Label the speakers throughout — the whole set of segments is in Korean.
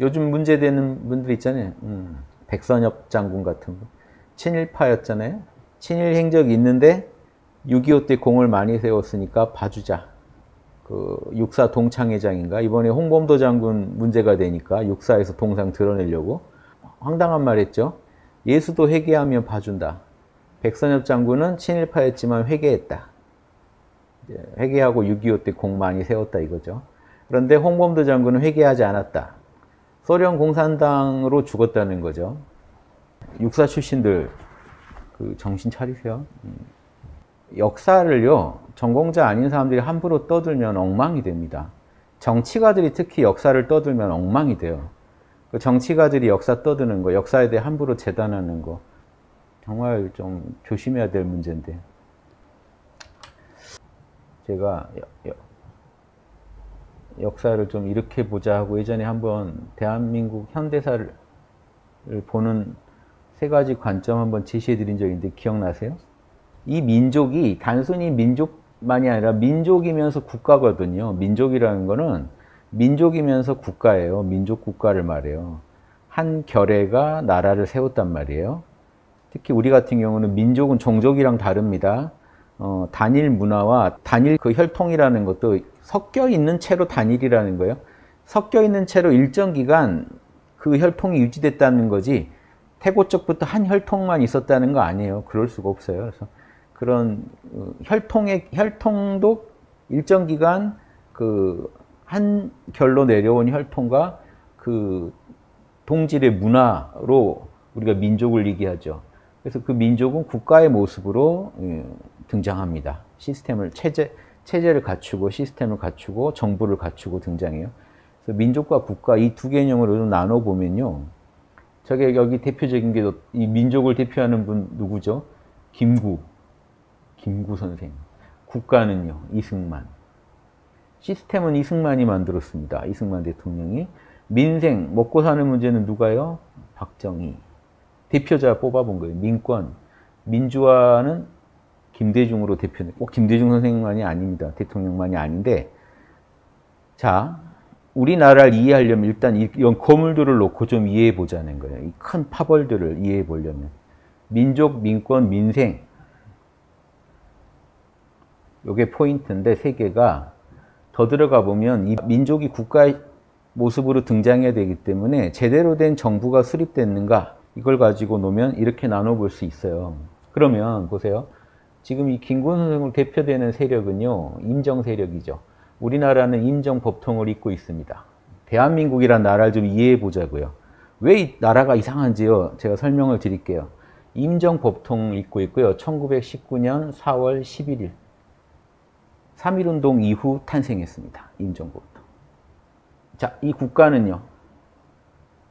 Speaker 1: 요즘 문제되는 분들 있잖아요. 음, 백선엽 장군 같은 분. 친일파였잖아요. 친일 행적이 있는데 6.25 때 공을 많이 세웠으니까 봐주자. 그 육사 동창회장인가 이번에 홍범도 장군 문제가 되니까 육사에서 동상 드러내려고 황당한 말 했죠. 예수도 회개하면 봐준다. 백선엽 장군은 친일파였지만 회개했다. 회개하고 6.25 때 공 많이 세웠다 이거죠. 그런데 홍범도 장군은 회개하지 않았다. 소련 공산당으로 죽었다는 거죠. 육사 출신들 그 정신 차리세요. 음. 역사를요 전공자 아닌 사람들이 함부로 떠들면 엉망이 됩니다. 정치가들이 특히 역사를 떠들면 엉망이 돼요. 그 정치가들이 역사 떠드는 거, 역사에 대해 함부로 재단하는 거 정말 좀 조심해야 될 문제인데 제가 역사를 좀 이렇게 보자 하고 예전에 한번 대한민국 현대사를 보는 세 가지 관점 한번 제시해 드린 적이 있는데 기억나세요? 이 민족이 단순히 민족만이 아니라 민족이면서 국가거든요. 민족이라는 거는 민족이면서 국가예요. 민족 국가를 말해요. 한 결의가 나라를 세웠단 말이에요. 특히 우리 같은 경우는 민족은 종족이랑 다릅니다. 어, 단일 문화와 단일 그 혈통이라는 것도 섞여 있는 채로 단일이라는 거예요. 섞여 있는 채로 일정 기간 그 혈통이 유지됐다는 거지 태고 쪽부터 한 혈통만 있었다는 거 아니에요. 그럴 수가 없어요. 그래서 그런 어, 혈통의 혈통도 일정 기간 그 한 결로 내려온 혈통과 그 동질의 문화로 우리가 민족을 얘기하죠. 그래서 그 민족은 국가의 모습으로 예, 등장합니다. 시스템을 체제 체제를 갖추고 시스템을 갖추고 정부를 갖추고 등장해요. 그래서 민족과 국가 이 두 개념으로 나눠 보면요. 저게 여기 대표적인 게 이 민족을 대표하는 분 누구죠? 김구. 김구 선생. 국가는요. 이승만. 시스템은 이승만이 만들었습니다. 이승만 대통령이. 민생, 먹고 사는 문제는 누가요? 박정희. 대표자 뽑아본 거예요. 민권. 민주화는 김대중으로 대표는 꼭 김대중 선생만이 아닙니다. 대통령만이 아닌데 자 우리나라를 이해하려면 일단 이런 거물들을 놓고 좀 이해해 보자는 거예요. 이 큰 파벌들을 이해해 보려면 민족, 민권, 민생 요게 포인트인데 세 개가 더 들어가 보면 이 민족이 국가의 모습으로 등장해야 되기 때문에 제대로 된 정부가 수립됐는가 이걸 가지고 놓으면 이렇게 나눠 볼 수 있어요. 그러면 보세요. 지금 이 김군 선생을 대표되는 세력은요, 임정 세력이죠. 우리나라는 임정 법통을 잇고 있습니다. 대한민국이란 나라를 좀 이해해 보자고요. 왜 이 나라가 이상한지요? 제가 설명을 드릴게요. 임정 법통을 잇고 있고요. 1919년 4월 11일. 3.1운동 이후 탄생했습니다. 임정 법통. 자, 이 국가는요.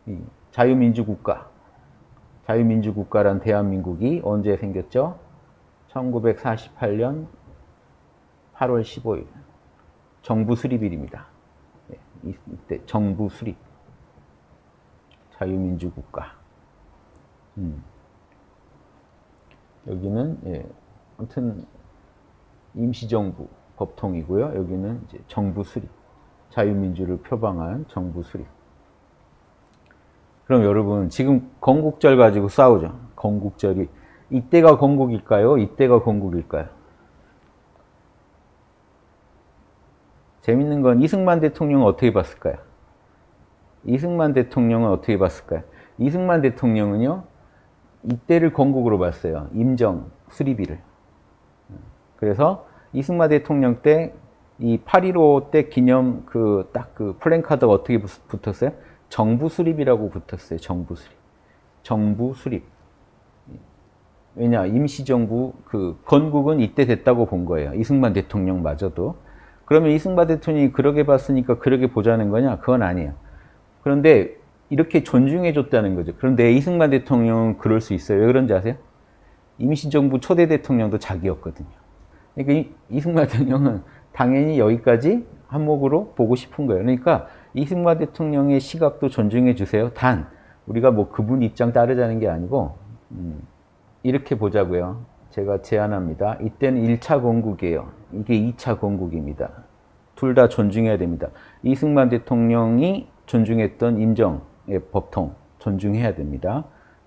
Speaker 1: 이 자유민주국가. 자유민주국가란 대한민국이 언제 생겼죠? 1948년 8월 15일 정부 수립일입니다. 네, 이때 정부 수립 자유민주국가 음. 여기는 예, 아무튼 임시정부 법통이고요. 여기는 이제 정부 수립 자유민주를 표방한 정부 수립 그럼 여러분 지금 건국절 가지고 싸우죠. 건국절이 이때가 건국일까요? 이때가 건국일까요? 재밌는 건 이승만 대통령은 어떻게 봤을까요? 이승만 대통령은 어떻게 봤을까요? 이승만 대통령은요, 이때를 건국으로 봤어요. 임정 수립일을. 그래서 이승만 대통령 때 이 8.15 때 기념 그 딱그 그 플랜카드가 어떻게 붙었어요? 정부 수립이라고 붙었어요. 정부 수립. 정부 수립. 왜냐 임시정부 그 건국은 이때 됐다고 본 거예요. 이승만 대통령마저도. 그러면 이승만 대통령이 그러게 봤으니까 그러게 보자는 거냐? 그건 아니에요. 그런데 이렇게 존중해 줬다는 거죠. 그런데 이승만 대통령은 그럴 수 있어요. 왜 그런지 아세요? 임시정부 초대 대통령도 자기였거든요. 그러니까 이승만 대통령은 당연히 여기까지 한몫으로 보고 싶은 거예요. 그러니까 이승만 대통령의 시각도 존중해 주세요. 단 우리가 뭐 그분 입장 따르자는 게 아니고 음, 이렇게 보자고요. 제가 제안합니다. 이때는 1차 건국이에요. 이게 2차 건국입니다. 둘 다 존중해야 됩니다. 이승만 대통령이 존중했던 임정의 법통 존중해야 됩니다.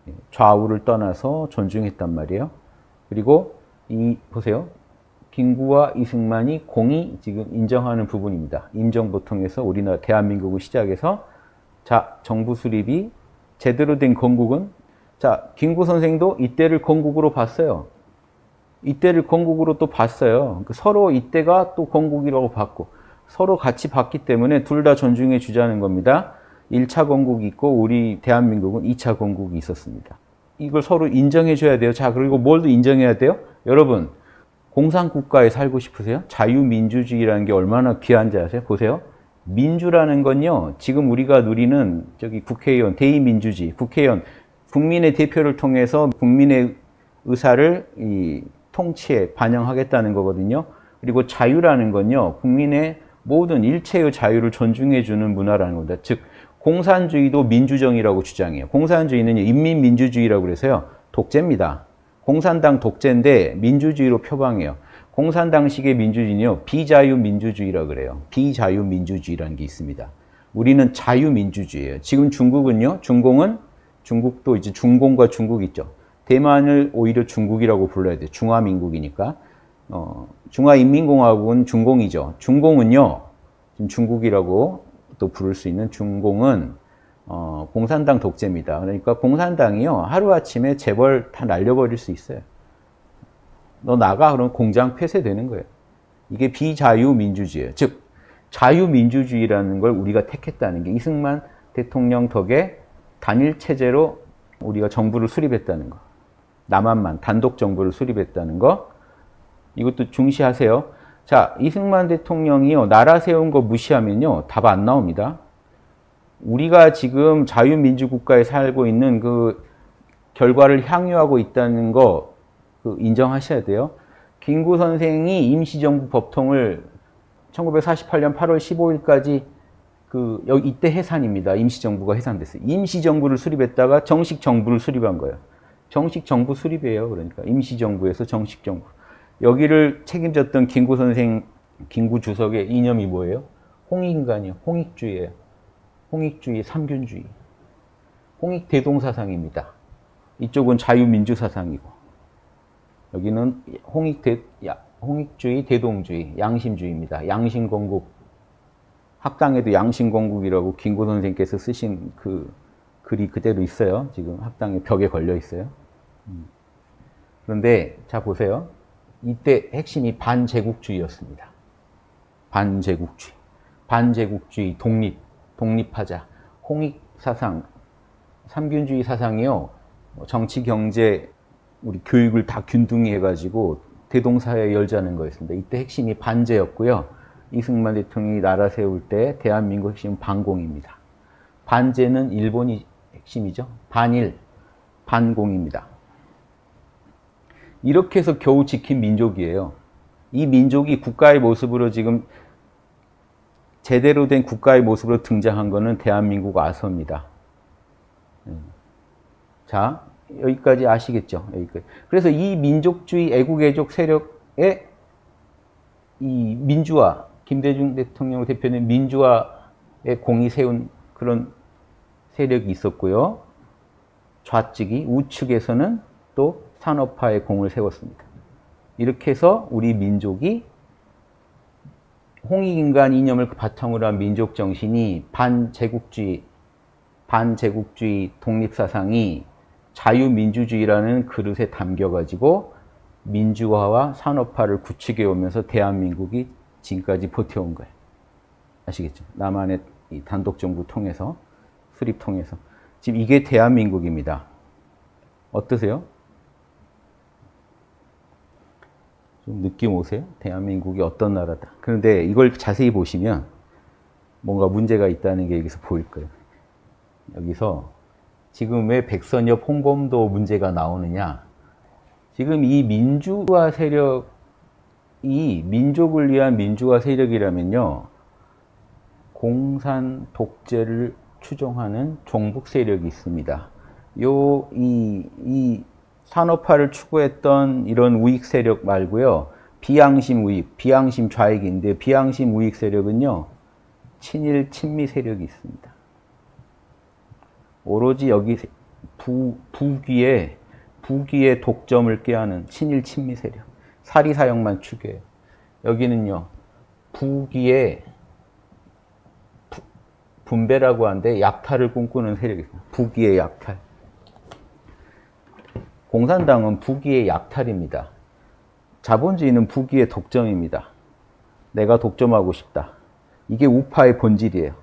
Speaker 1: 예, 좌우를 떠나서 존중했단 말이에요. 그리고 이 보세요. 김구와 이승만이 공이 지금 인정하는 부분입니다. 임정보통에서 우리나라 대한민국을 시작해서 자 정부 수립이 제대로 된 건국은 자 김구 선생도 이때를 건국으로 봤어요. 이때를 건국으로 또 봤어요. 그 서로 이때가 또 건국이라고 봤고 서로 같이 봤기 때문에 둘 다 존중해 주자는 겁니다. 1차 건국이 있고 우리 대한민국은 2차 건국이 있었습니다. 이걸 서로 인정해 줘야 돼요. 자, 그리고 뭘더 인정해야 돼요? 여러분, 공산국가에 살고 싶으세요? 자유민주주의라는 게 얼마나 귀한지 아세요? 보세요. 민주라는 건요, 지금 우리가 누리는 저기 국회의원, 대의민주주의, 국회의원, 국민의 대표를 통해서 국민의 의사를 이 통치에 반영하겠다는 거거든요. 그리고 자유라는 건요, 국민의 모든 일체의 자유를 존중해주는 문화라는 겁니다. 즉, 공산주의도 민주정이라고 주장해요. 공산주의는 인민민주주의라고 그래서요, 독재입니다. 공산당 독재인데 민주주의로 표방해요. 공산당식의 민주주의는요, 비자유민주주의라고 그래요. 비자유민주주의라는 게 있습니다. 우리는 자유민주주의예요. 지금 중국은요, 중공은 중국도 이제 중공과 중국 있죠. 대만을 오히려 중국이라고 불러야 돼요. 중화민국이니까. 어, 중화인민공화국은 중공이죠. 중공은요, 지금 중국이라고 또 부를 수 있는 중공은 어, 공산당 독재입니다. 그러니까 공산당이요, 하루아침에 재벌 다 날려버릴 수 있어요. 너 나가, 그러면 공장 폐쇄되는 거예요. 이게 비자유민주주의예요. 즉, 자유민주주의라는 걸 우리가 택했다는 게 이승만 대통령 덕에 단일 체제로 우리가 정부를 수립했다는 거. 남한만 단독 정부를 수립했다는 거. 이것도 중시하세요. 자, 이승만 대통령이요, 나라 세운 거 무시하면요, 답 안 나옵니다. 우리가 지금 자유민주국가에 살고 있는 그 결과를 향유하고 있다는 거그 인정하셔야 돼요. 김구 선생이 임시정부 법통을 1948년 8월 15일까지 그 여기 이때 해산입니다. 임시정부가 해산됐어요. 임시정부를 수립했다가 정식 정부를 수립한 거예요. 정식 정부 수립이에요. 그러니까 임시정부에서 정식 정부. 여기를 책임졌던 김구 선생, 김구 주석의 이념이 뭐예요? 홍익인간이요. 홍익주의예요. 홍익주의, 삼균주의. 홍익 대동 사상입니다. 이쪽은 자유민주 사상이고 여기는 홍익 대, 홍익주의, 대동주의, 양심주의입니다. 양심 건국. 학당에도 양심건국이라고 김구 선생께서 쓰신 그 글이 그대로 있어요. 지금 학당에 벽에 걸려 있어요. 음. 그런데 자 보세요. 이때 핵심이 반제국주의였습니다. 반제국주의. 반제국주의, 독립, 독립하자. 홍익 사상, 삼균주의 사상이요. 뭐 정치, 경제, 우리 교육을 다 균등히 해가지고 대동사회 열자는 거였습니다. 이때 핵심이 반제였고요. 이승만 대통령이 나라 세울 때 대한민국 핵심은 반공입니다. 반제는 일본이 핵심이죠. 반일, 반공입니다. 이렇게 해서 겨우 지킨 민족이에요. 이 민족이 국가의 모습으로 지금 제대로 된 국가의 모습으로 등장한 것은 대한민국 아서입니다. 음. 자, 여기까지 아시겠죠? 여기까지. 그래서 이 민족주의 애국애족 세력의 이 민주화, 김대중 대통령을 대표하는 민주화의 공이 세운 그런 세력이 있었고요. 좌측이, 우측에서는 또 산업화의 공을 세웠습니다. 이렇게 해서 우리 민족이 홍익인간 이념을 바탕으로 한 민족 정신이 반제국주의, 반제국주의 독립사상이 자유민주주의라는 그릇에 담겨가지고 민주화와 산업화를 구축해 오면서 대한민국이 지금까지 버텨온 거예요. 아시겠죠? 남한의 단독 정부 통해서, 수립 통해서. 지금 이게 대한민국입니다. 어떠세요? 좀 느낌 오세요? 대한민국이 어떤 나라다. 그런데 이걸 자세히 보시면 뭔가 문제가 있다는 게 여기서 보일 거예요. 여기서 지금 왜 백선엽 홍범도 문제가 나오느냐? 지금 이 민주화 세력 이 민족을 위한 민주화 세력이라면요. 공산 독재를 추종하는 종북 세력이 있습니다. 요, 이, 이 산업화를 추구했던 이런 우익 세력 말고요. 비양심 우익, 비양심 좌익인데 비양심 우익 세력은요. 친일 친미 세력이 있습니다. 오로지 여기 부, 부귀에 부귀의 독점을 꾀하는 친일 친미 세력 사리 사형만 추구해요. 여기는요 부귀의 분배라고 하는데 약탈을 꿈꾸는 세력이 있습니다. 부귀의 약탈. 공산당은 부귀의 약탈입니다. 자본주의는 부귀의 독점입니다. 내가 독점하고 싶다. 이게 우파의 본질이에요.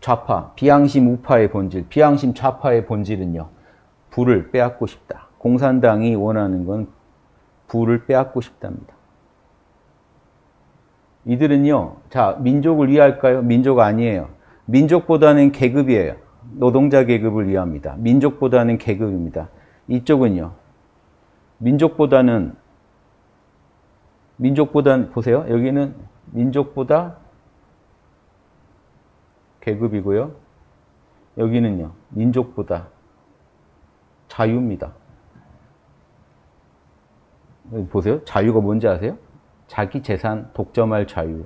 Speaker 1: 좌파, 비양심 우파의 본질, 비양심 좌파의 본질은요. 부를 빼앗고 싶다. 공산당이 원하는 건 부를 빼앗고 싶답니다. 이들은요, 자, 민족을 위할까요? 민족 아니에요. 민족보다는 계급이에요. 노동자 계급을 위합니다. 민족보다는 계급입니다. 이쪽은요, 민족보다는, 민족보다는, 보세요. 여기는 민족보다 계급이고요. 여기는요, 민족보다 자유입니다. 보세요. 자유가 뭔지 아세요? 자기 재산 독점할 자유.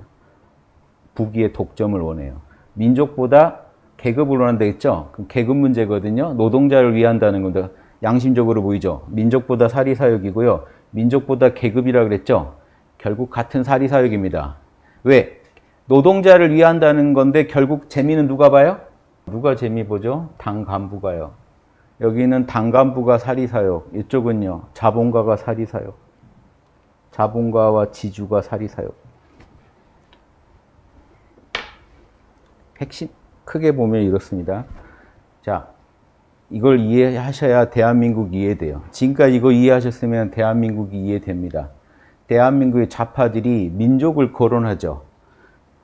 Speaker 1: 부귀의 독점을 원해요. 민족보다 계급을 원한다 했죠? 계급 문제거든요. 노동자를 위한다는 건데 양심적으로 보이죠? 민족보다 사리사욕이고요. 민족보다 계급이라 그랬죠? 결국 같은 사리사욕입니다. 왜? 노동자를 위한다는 건데 결국 재미는 누가 봐요? 누가 재미 보죠? 당 간부가요. 여기는 당 간부가 사리사욕, 이쪽은요 자본가가 사리사욕. 자본가와 지주가 사리사욕. 핵심 크게 보면 이렇습니다. 자, 이걸 이해하셔야 대한민국 이해돼요. 지금까지 이거 이해하셨으면 대한민국이 이해됩니다. 대한민국의 좌파들이 민족을 거론하죠.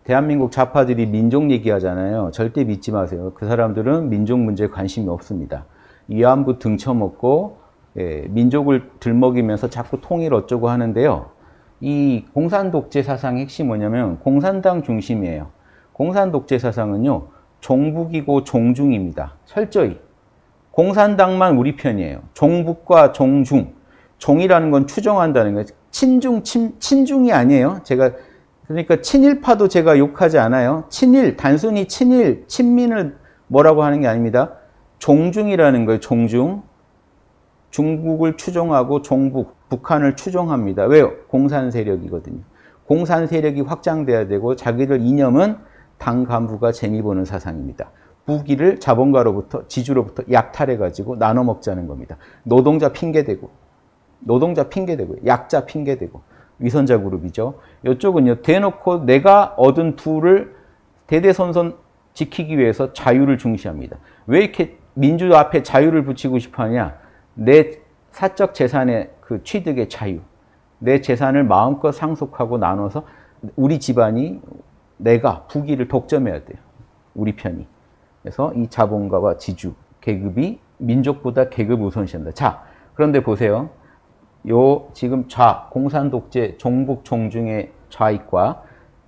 Speaker 1: 대한민국 좌파들이 민족 얘기하잖아요. 절대 믿지 마세요. 그 사람들은 민족 문제에 관심이 없습니다. 위안부 등쳐먹고 예, 민족을 들먹이면서 자꾸 통일 어쩌고 하는데요. 이 공산 독재 사상의 핵심이 뭐냐면 공산당 중심이에요. 공산 독재 사상은요. 종북이고 종중입니다. 철저히. 공산당만 우리 편이에요. 종북과 종중. 종이라는 건 추정한다는 거예요. 친중, 친, 친중이 아니에요. 제가 그러니까 친일파도 제가 욕하지 않아요. 친일, 단순히 친일, 친민을 뭐라고 하는 게 아닙니다. 종중이라는 거예요. 종중. 중국을 추종하고 종북, 북한을 추종합니다. 왜요? 공산 세력이거든요. 공산 세력이 확장돼야 되고 자기들 이념은 당 간부가 재미 보는 사상입니다. 무기를 자본가로부터 지주로부터 약탈해 가지고 나눠 먹자는 겁니다. 노동자 핑계대고 노동자 핑계대고 약자 핑계대고 위선자 그룹이죠. 이쪽은요 대놓고 내가 얻은 부를 대대손손 지키기 위해서 자유를 중시합니다. 왜 이렇게 민주 앞에 자유를 붙이고 싶어하냐? 내 사적 재산의 그 취득의 자유, 내 재산을 마음껏 상속하고 나눠서 우리 집안이 내가 부귀를 독점해야 돼요. 우리 편이. 그래서 이 자본가와 지주, 계급이 민족보다 계급 우선시한다. 자, 그런데 보세요. 요 지금 좌, 공산 독재, 종북, 종중의 좌익과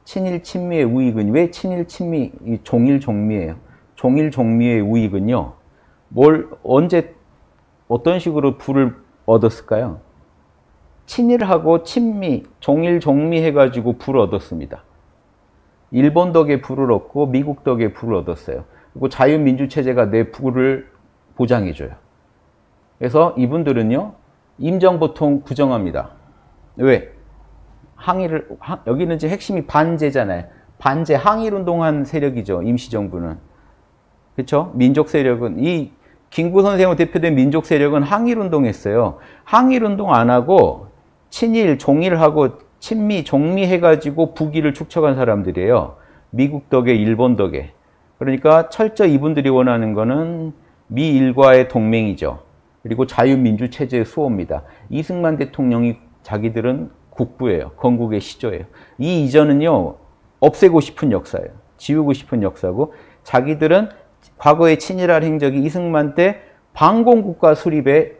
Speaker 1: 친일, 친미의 우익은 왜 친일, 친미, 종일, 종미예요? 종일, 종미의 우익은요. 뭘 언제 어떤 식으로 부를 얻었을까요? 친일하고 친미, 종일, 종미 해가지고 부를 얻었습니다. 일본 덕에 부를 얻고 미국 덕에 부를 얻었어요. 그리고 자유민주체제가 내 부를 보장해줘요. 그래서 이분들은요, 임정보통 부정합니다. 왜? 항의를, 여기는 이제 핵심이 반제잖아요. 반제, 항일운동한 세력이죠. 임시정부는. 그렇죠? 민족 세력은 이 김구 선생으로 대표된 민족 세력은 항일운동했어요. 항일운동 안 하고 친일, 종일하고 친미, 종미 해가지고 북위를 축척한 사람들이에요. 미국 덕에, 일본 덕에. 그러니까 철저 이분들이 원하는 거는 미일과의 동맹이죠. 그리고 자유민주 체제의 수호입니다. 이승만 대통령이 자기들은 국부예요. 건국의 시조예요. 이 이전은요, 없애고 싶은 역사예요. 지우고 싶은 역사고, 자기들은 과거의 친일할 행적이 이승만 때 반공국가 수립에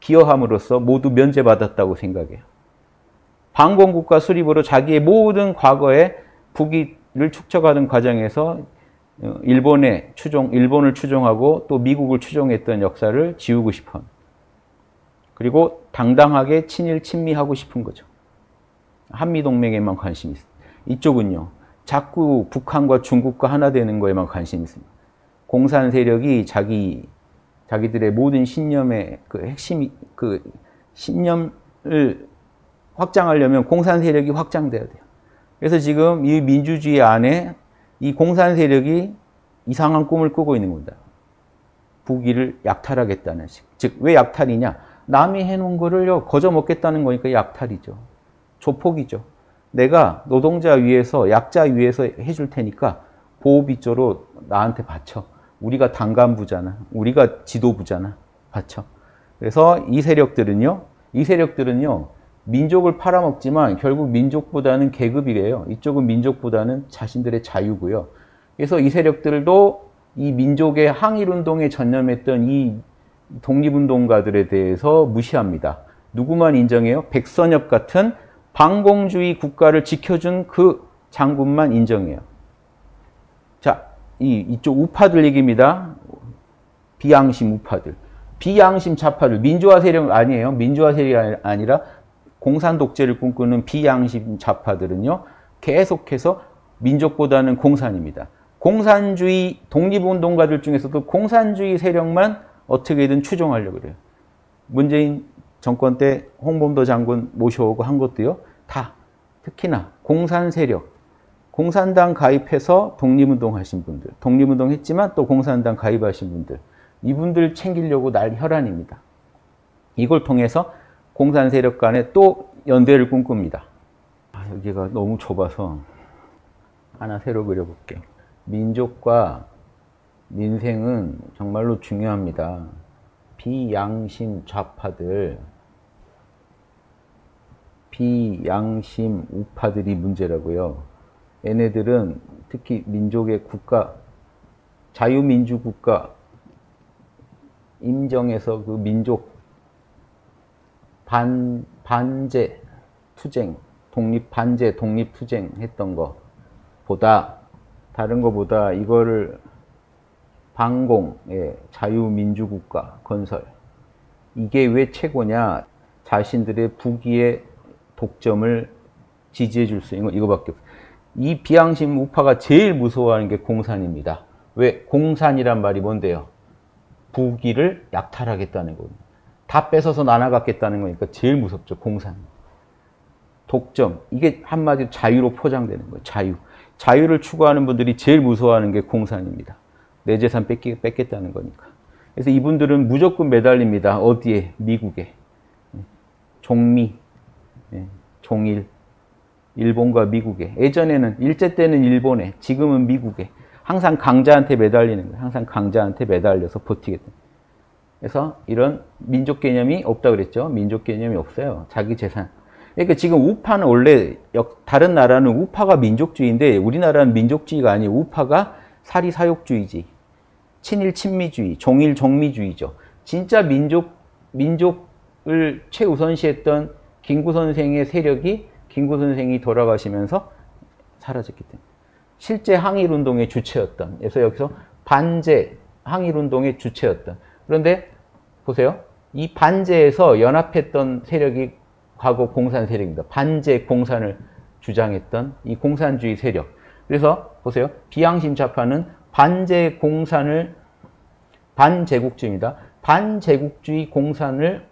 Speaker 1: 기여함으로써 모두 면제받았다고 생각해요. 반공국가 수립으로 자기의 모든 과거의 북위를 축적하는 과정에서 어, 일본의 추종, 일본을 추종하고 또 미국을 추종했던 역사를 지우고 싶은 그리고 당당하게 친일 친미하고 싶은 거죠. 한미동맹에만 관심이 있습니다. 이쪽은요. 자꾸 북한과 중국과 하나 되는 거에만 관심이 있습니다. 공산 세력이 자기 자기들의 모든 신념의 그 핵심 그 신념을 확장하려면 공산 세력이 확장돼야 돼요. 그래서 지금 이 민주주의 안에 이 공산 세력이 이상한 꿈을 꾸고 있는 겁니다. 북위를 약탈하겠다는 식. 즉, 왜 약탈이냐? 남이 해놓은 거를요, 거저 먹겠다는 거니까 약탈이죠. 조폭이죠. 내가 노동자 위에서, 약자 위에서 해줄 테니까 보호비조로 나한테 바쳐. 우리가 당간부잖아. 우리가 지도부잖아. 바쳐. 그래서 이 세력들은요, 이 세력들은요, 민족을 팔아먹지만 결국 민족보다는 계급이래요. 이쪽은 민족보다는 자신들의 자유고요. 그래서 이 세력들도 이 민족의 항일운동에 전념했던 이 독립운동가들에 대해서 무시합니다. 누구만 인정해요? 백선엽 같은 반공주의 국가를 지켜준 그 장군만 인정해요. 자, 이, 이쪽 우파들 얘기입니다. 비양심 우파들. 비양심 좌파들. 민주화 세력 아니에요. 민주화 세력이 아니라 공산 독재를 꿈꾸는 비양심 좌파들은요. 계속해서 민족보다는 공산입니다. 공산주의 독립운동가들 중에서도 공산주의 세력만 어떻게든 추종하려고 그래요. 문재인 정권 때 홍범도 장군 모셔오고 한 것도요. 다 특히나 공산 세력, 공산당 가입해서 독립운동 하신 분들, 독립운동 했지만 또 공산당 가입하신 분들, 이분들 챙기려고 날 혈안입니다. 이걸 통해서 공산 세력 간에 또 연대를 꿈꿉니다. 아, 여기가 너무 좁아서 하나 새로 그려볼게요. 민족과 민생은 정말로 중요합니다. 비양심 좌파들, 비양심 우파들이 문제라고요. 얘네들은 특히 민족의 국가, 자유민주국가 임정에서 그 민족 반, 반제 투쟁, 독립 반제 독립 투쟁 했던 거 보다 다른 것보다 이거를 방공의 자유민주국가 건설 이게 왜 최고냐 자신들의 부기의 독점을 지지해 줄 수 있는 건 이거밖에 없어요. 이 비양심 우파가 제일 무서워하는 게 공산입니다. 왜? 공산이란 말이 뭔데요? 부기를 약탈하겠다는 거예요. 다 뺏어서 나눠갖겠다는 거니까 제일 무섭죠. 공산. 독점. 이게 한마디로 자유로 포장되는 거예요. 자유. 자유를 추구하는 분들이 제일 무서워하는 게 공산입니다. 내 재산 뺏기, 뺏겠다는 거니까. 그래서 이분들은 무조건 매달립니다. 어디에? 미국에. 종미, 예, 종일, 일본과 미국에. 예전에는, 일제 때는 일본에, 지금은 미국에. 항상 강자한테 매달리는 거예요. 항상 강자한테 매달려서 버티겠다. 그래서 이런 민족 개념이 없다 그랬죠. 민족 개념이 없어요. 자기 재산. 그러니까 지금 우파는 원래 다른 나라는 우파가 민족주의인데 우리나라는 민족주의가 아니에요. 우파가 사리 사욕주의지. 친일 친미주의, 종일 종미주의죠. 진짜 민족 민족을 최우선시했던 김구 선생의 세력이 김구 선생이 돌아가시면서 사라졌기 때문에 실제 항일 운동의 주체였던 그래서 여기서 반제 항일 운동의 주체였던 그런데 보세요. 이 반제에서 연합했던 세력이 과거 공산 세력입니다. 반제 공산을 주장했던 이 공산주의 세력. 그래서 보세요. 비양심 좌파는 반제 공산을 반제국주의입니다. 반제국주의 공산을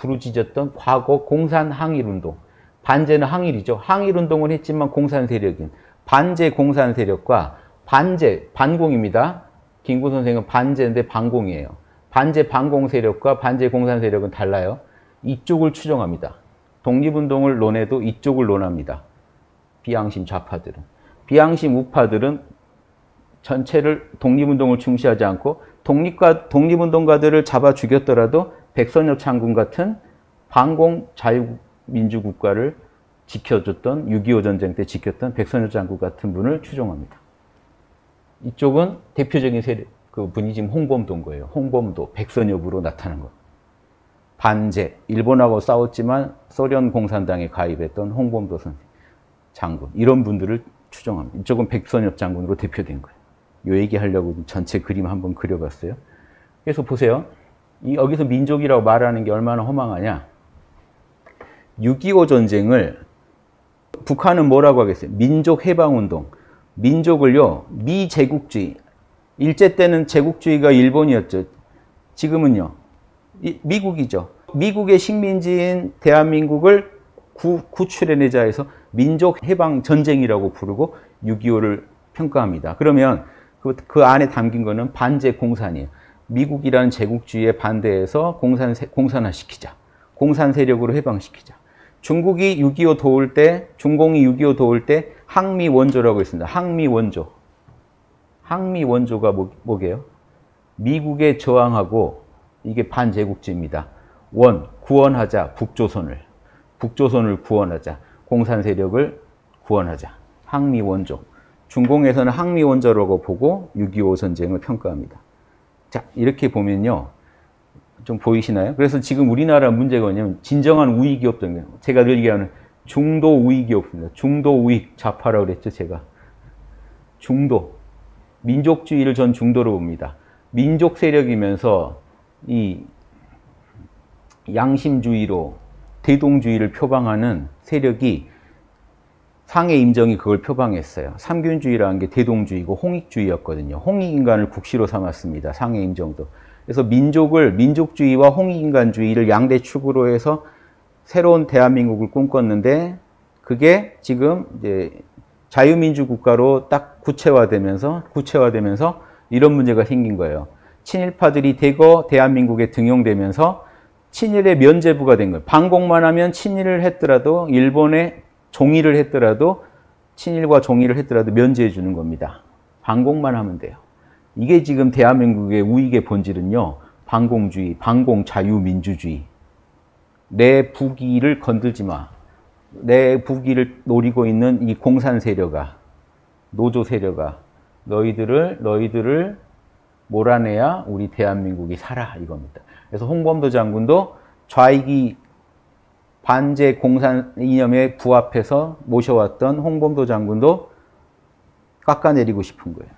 Speaker 1: 부르짖었던 과거 공산 항일 운동. 반제는 항일이죠. 항일 운동을 했지만 공산 세력인 반제 공산 세력과 반제 반공입니다. 김구 선생은 반제인데 반공이에요. 반제 반공 세력과 반제 공산 세력은 달라요. 이쪽을 추정합니다. 독립운동을 논해도 이쪽을 논합니다. 비양심 좌파들은. 비양심 우파들은 전체를 독립운동을 중시하지 않고 독립가, 독립운동가들을 잡아 죽였더라도 백선엽 장군 같은 반공 자유민주국가를 지켜줬던 6.25 전쟁 때 지켰던 백선엽 장군 같은 분을 추종합니다. 이쪽은 대표적인 세력, 그 분이 지금 홍범도인 거예요. 홍범도, 백선엽으로 나타난 거. 반제, 일본하고 싸웠지만 소련 공산당에 가입했던 홍범도 선 장군. 이런 분들을 추정합니다. 이쪽은 백선엽 장군으로 대표된 거예요. 요 얘기 하려고 전체 그림 한번 그려봤어요. 그래서 보세요. 이 여기서 민족이라고 말하는 게 얼마나 허망하냐. 6.25 전쟁을 북한은 뭐라고 하겠어요? 민족 해방운동. 민족을요, 미제국주의, 일제 때는 제국주의가 일본이었죠. 지금은요. 미국이죠. 미국의 식민지인 대한민국을 구, 구출해내자 해서 민족 해방 전쟁이라고 부르고 6.25를 평가합니다. 그러면 그, 그 안에 담긴 거는 반제 공산이에요. 미국이라는 제국주의에 반대해서 공산, 공산화 시키자. 공산 세력으로 해방시키자. 중국이 6.25 도울 때, 중공이 6.25 도울 때 항미 원조라고 했습니다. 항미 원조. 항미 원조가 뭐, 뭐게요? 미국에 저항하고 이게 반제국주의입니다. 원, 구원하자, 북조선을. 북조선을 구원하자. 공산 세력을 구원하자. 항미 원조. 중공에서는 항미 원조라고 보고 6.25 전쟁을 평가합니다. 자, 이렇게 보면요. 좀 보이시나요? 그래서 지금 우리나라 문제가 뭐냐면 진정한 없던 거예요. 제가 늘 얘기하는 중도 우익이 없습니다. 중도 우익 좌파라고 그랬죠, 제가. 중도. 민족주의를 전 중도로 봅니다. 민족 세력이면서 이 양심주의로 대동주의를 표방하는 세력이 상해 임정이 그걸 표방했어요. 삼균주의라는 게 대동주의고 홍익주의였거든요. 홍익인간을 국시로 삼았습니다. 상해 임정도. 그래서 민족을 민족주의와 홍익인간주의를 양대 축으로 해서 새로운 대한민국을 꿈꿨는데 그게 지금 이제 자유민주 국가로 딱 구체화되면서 구체화되면서 이런 문제가 생긴 거예요. 친일파들이 대거 대한민국에 등용되면서 친일의 면제부가 된 거예요. 반공만 하면 친일을 했더라도 일본에 종일을 했더라도 친일과 종일을 했더라도 면제해 주는 겁니다. 반공만 하면 돼요. 이게 지금 대한민국의 우익의 본질은요. 반공주의, 반공 자유민주주의. 내 부기를 건들지 마. 내 부기를 노리고 있는 이 공산 세력아, 노조 세력아, 너희들을 너희들을 몰아내야 우리 대한민국이 살아 이겁니다. 그래서 홍범도 장군도 좌익이 반제 공산 이념에 부합해서 모셔왔던 홍범도 장군도 깎아내리고 싶은 거예요.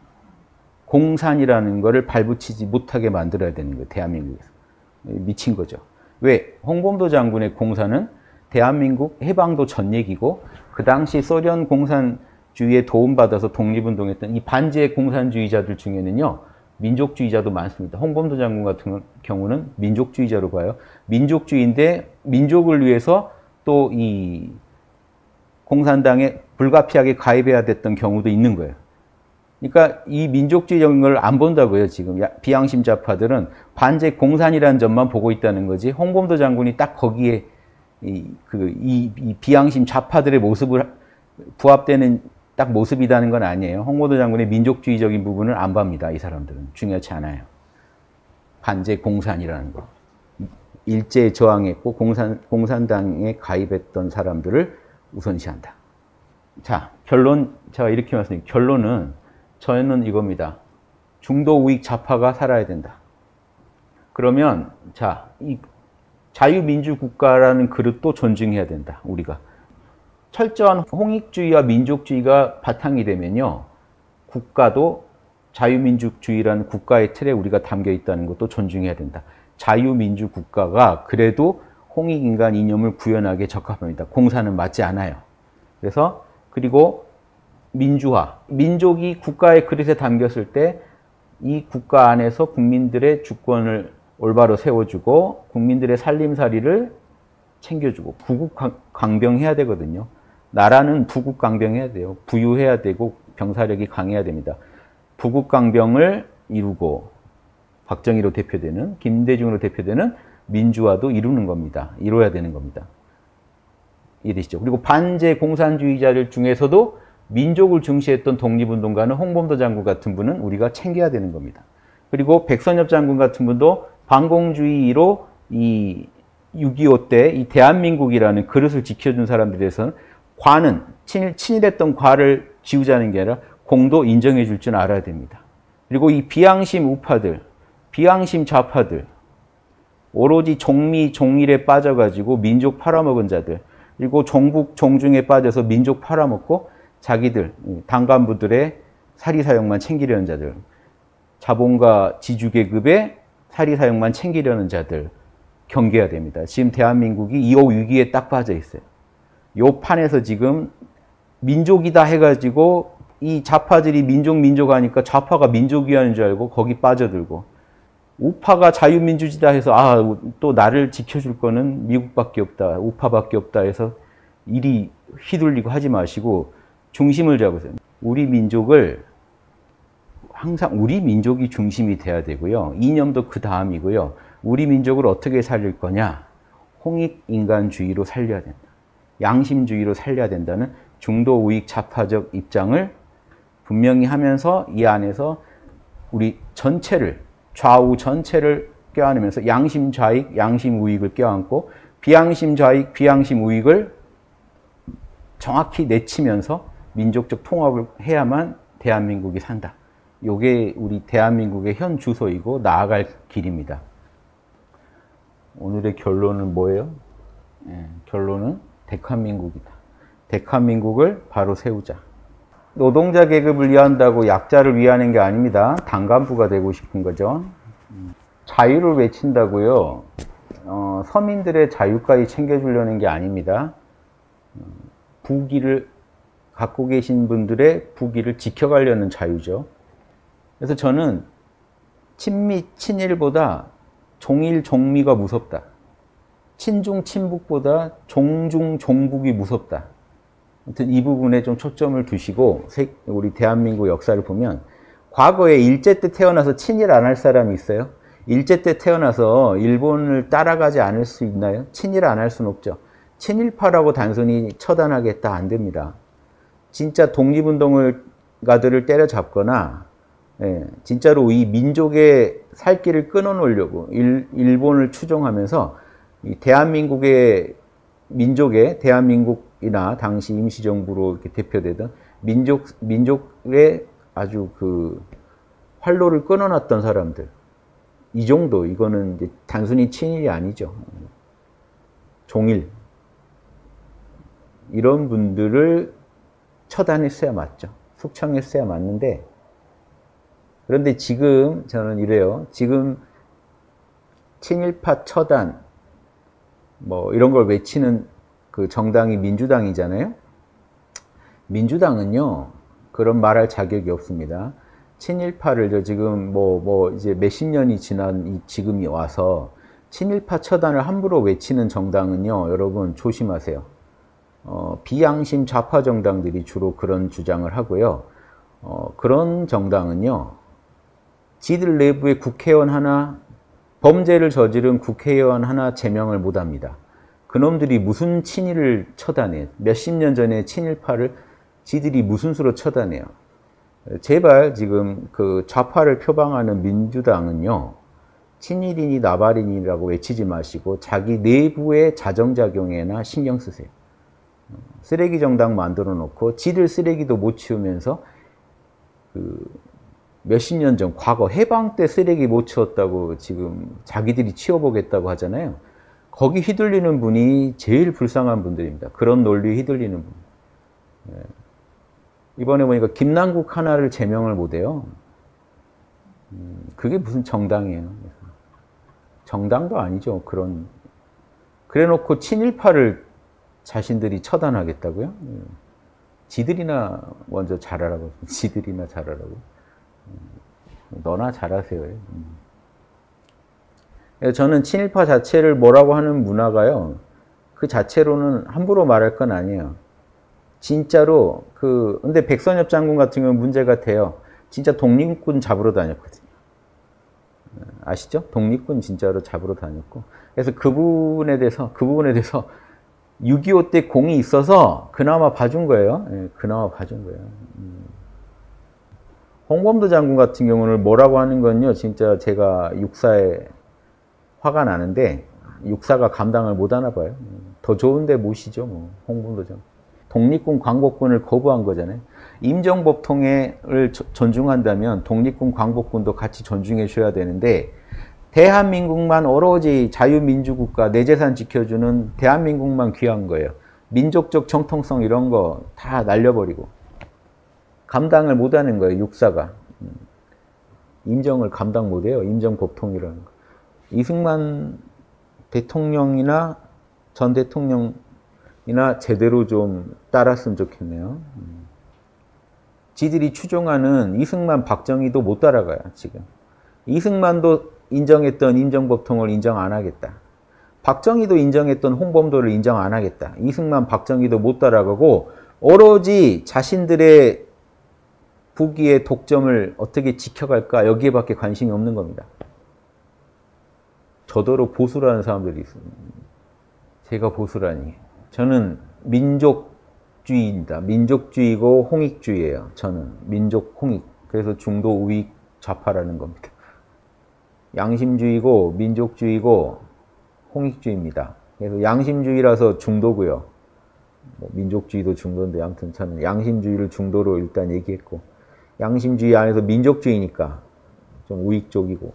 Speaker 1: 공산이라는 것을 발붙이지 못하게 만들어야 되는 거예요. 대한민국에서. 미친 거죠. 왜? 홍범도 장군의 공산은 대한민국 해방도 전 얘기고 그 당시 소련 공산주의에 도움받아서 독립운동했던 이 반제 공산주의자들 중에는요. 민족주의자도 많습니다. 홍범도 장군 같은 경우는 민족주의자로 봐요. 민족주의인데 민족을 위해서 또 이 공산당에 불가피하게 가입해야 됐던 경우도 있는 거예요. 그러니까 이 민족주의적인 걸 안 본다고요, 지금. 비양심 좌파들은 반제 공산이라는 점만 보고 있다는 거지. 홍범도 장군이 딱 거기에 이, 그, 이, 이 비양심 좌파들의 모습을 부합되는 딱 모습이라는 건 아니에요. 홍보도 장군의 민족주의적인 부분을 안 봅니다. 이 사람들은. 중요치 않아요. 반제 공산이라는 거. 일제에 저항했고 공산, 공산당에 가입했던 사람들을 우선시한다. 자, 결론, 제가 이렇게 말씀드릴게요. 결론은 저는 이겁니다. 중도 우익 좌파가 살아야 된다. 그러면, 자, 이 자유민주 국가라는 그릇도 존중해야 된다. 우리가. 철저한 홍익주의와 민족주의가 바탕이 되면요. 국가도 자유민주주의라는 국가의 틀에 우리가 담겨 있다는 것도 존중해야 된다. 자유민주 국가가 그래도 홍익인간 이념을 구현하기에 적합합니다. 공사는 맞지 않아요. 그래서 그리고 민주화, 민족이 국가의 그릇에 담겼을 때 이 국가 안에서 국민들의 주권을 올바로 세워주고 국민들의 살림살이를 챙겨주고 부국 강병해야 되거든요. 나라는 부국 강병해야 돼요. 부유해야 되고 병사력이 강해야 됩니다. 부국 강병을 이루고 박정희로 대표되는 김대중으로 대표되는 민주화도 이루는 겁니다. 이뤄야 되는 겁니다. 이해되시죠? 그리고 반제 공산주의자들 중에서도 민족을 중시했던 독립운동가는 홍범도 장군 같은 분은 우리가 챙겨야 되는 겁니다. 그리고 백선엽 장군 같은 분도 반공주의로 이 6.25 때 이 대한민국이라는 그릇을 지켜준 사람들에 대해서는 과는 친일, 친일했던 과를 지우자는 게 아니라 공도 인정해 줄 줄 알아야 됩니다. 그리고 이 비양심 우파들, 비양심 좌파들, 오로지 종미, 종일에 빠져가지고 민족 팔아먹은 자들, 그리고 종북, 종중에 빠져서 민족 팔아먹고 자기들, 당간부들의 사리사욕만 챙기려는 자들, 자본가 지주계급의 사리사욕만 챙기려는 자들, 경계해야 됩니다. 지금 대한민국이 2호 위기에 딱 빠져 있어요. 요 판에서 지금 민족이다 해가지고 이 좌파들이 민족 민족 하니까 좌파가 민족이하는 줄 알고 거기 빠져들고 우파가 자유민주주의다 해서 아 또 나를 지켜줄 거는 미국밖에 없다 우파밖에 없다 해서 일이 휘둘리고 하지 마시고 중심을 잡으세요. 우리 민족을 항상 우리 민족이 중심이 돼야 되고요. 이념도 그 다음이고요. 우리 민족을 어떻게 살릴 거냐? 홍익 인간주의로 살려야 된다. 양심주의로 살려야 된다는 중도 우익 좌파적 입장을 분명히 하면서 이 안에서 우리 전체를 좌우 전체를 껴안으면서 양심 좌익, 양심 우익을 껴안고 비양심 좌익, 비양심 우익을 정확히 내치면서 민족적 통합을 해야만 대한민국이 산다. 요게 우리 대한민국의 현 주소이고 나아갈 길입니다. 오늘의 결론은 뭐예요? 예, 결론은 대한민국이다. 대한민국을 바로 세우자. 노동자 계급을 위한다고 약자를 위하는 게 아닙니다. 당간부가 되고 싶은 거죠. 자유를 외친다고요. 어, 서민들의 자유까지 챙겨주려는 게 아닙니다. 부기를 갖고 계신 분들의 부기를 지켜가려는 자유죠. 그래서 저는 친미, 친일보다 종일, 종미가 무섭다. 친중, 친북보다 종중, 종북이 무섭다. 아무튼 이 부분에 좀 초점을 두시고 우리 대한민국 역사를 보면 과거에 일제 때 태어나서 친일 안 할 사람이 있어요? 일제 때 태어나서 일본을 따라가지 않을 수 있나요? 친일 안 할 수는 없죠. 친일파라고 단순히 처단하겠다 안 됩니다. 진짜 독립운동을 가들을 때려잡거나 예, 진짜로 이 민족의 살 길을 끊어놓으려고 일, 일본을 추종하면서 이 대한민국의 민족의 대한민국이나 당시 임시정부로 이렇게 대표되던 민족 민족의 아주 그 활로를 끊어놨던 사람들. 이 정도. 이거는 이제 단순히 친일이 아니죠. 종일. 이런 분들을 처단했어야 맞죠. 숙청했어야 맞는데. 그런데 지금 저는 이래요. 지금 친일파 처단 뭐 이런 걸 외치는 그 정당이 민주당이잖아요. 민주당은요 그런 말할 자격이 없습니다. 친일파를 지금 뭐뭐 뭐 이제 몇십 년이 지난 이 지금이 와서 친일파 처단을 함부로 외치는 정당은요 여러분 조심하세요. 어, 비양심 좌파 정당들이 주로 그런 주장을 하고요. 어, 그런 정당은요 지들 내부에 국회의원 하나 범죄를 저지른 국회의원 하나 제명을 못합니다. 그놈들이 무슨 친일을 처단해 몇십 년 전에 친일파를 지들이 무슨 수로 처단해요. 제발 지금 그 좌파를 표방하는 민주당은요. 친일이니 나발인이라고 외치지 마시고 자기 내부의 자정작용에나 신경 쓰세요. 쓰레기 정당 만들어 놓고 지들 쓰레기도 못 치우면서 그 몇십 년 전 과거 해방 때 쓰레기 못 치웠다고 지금 자기들이 치워보겠다고 하잖아요. 거기 휘둘리는 분이 제일 불쌍한 분들입니다. 그런 논리에 휘둘리는 분. 네. 이번에 보니까 김남국 하나를 제명을 못해요. 음, 그게 무슨 정당이에요. 정당도 아니죠. 그런. 그래 놓고 친일파를 자신들이 처단하겠다고요? 네. 지들이나 먼저 잘하라고. 지들이나 잘하라고. 너나 잘하세요. 음. 저는 친일파 자체를 뭐라고 하는 문화가요. 그 자체로는 함부로 말할 건 아니에요. 진짜로 그 근데 백선엽 장군 같은 경우는 문제가 돼요. 진짜 독립군 잡으러 다녔거든요. 아시죠? 독립군 진짜로 잡으러 다녔고. 그래서 그 부분에 대해서 그 부분에 대해서 6.25 때 공이 있어서 그나마 봐준 거예요. 예, 그나마 봐준 거예요. 음. 홍범도 장군 같은 경우는 뭐라고 하는 건요, 진짜 제가 육사에 화가 나는데, 육사가 감당을 못 하나 봐요. 더 좋은데 모시죠, 뭐, 홍범도 장군. 독립군 광복군을 거부한 거잖아요. 임정법통을 존중한다면 독립군 광복군도 같이 존중해 줘야 되는데, 대한민국만 오로지 자유민주국가, 내 재산 지켜주는 대한민국만 귀한 거예요. 민족적 정통성 이런 거 다 날려버리고. 감당을 못하는 거예요. 육사가. 음. 임정을 감당 못해요. 임정 법통이라는 거. 이승만 대통령이나 전 대통령이나 제대로 좀 따랐으면 좋겠네요. 음. 지들이 추종하는 이승만, 박정희도 못 따라가요, 지금. 이승만도 인정했던 임정법통을 인정 안 하겠다. 박정희도 인정했던 홍범도를 인정 안 하겠다. 이승만, 박정희도 못 따라가고 오로지 자신들의 부기의 독점을 어떻게 지켜갈까 여기에밖에 관심이 없는 겁니다. 저더러 보수라는 사람들이 있습니다. 제가 보수라니. 저는 민족주의입니다. 민족주의고 홍익주의예요. 저는 민족 홍익. 그래서 중도 우익 좌파라는 겁니다. 양심주의고 민족주의고 홍익주의입니다. 그래서 양심주의라서 중도고요. 뭐 민족주의도 중도인데 아무튼 저는 양심주의를 중도로 일단 얘기했고 양심주의 안에서 민족주의니까 좀 우익 쪽이고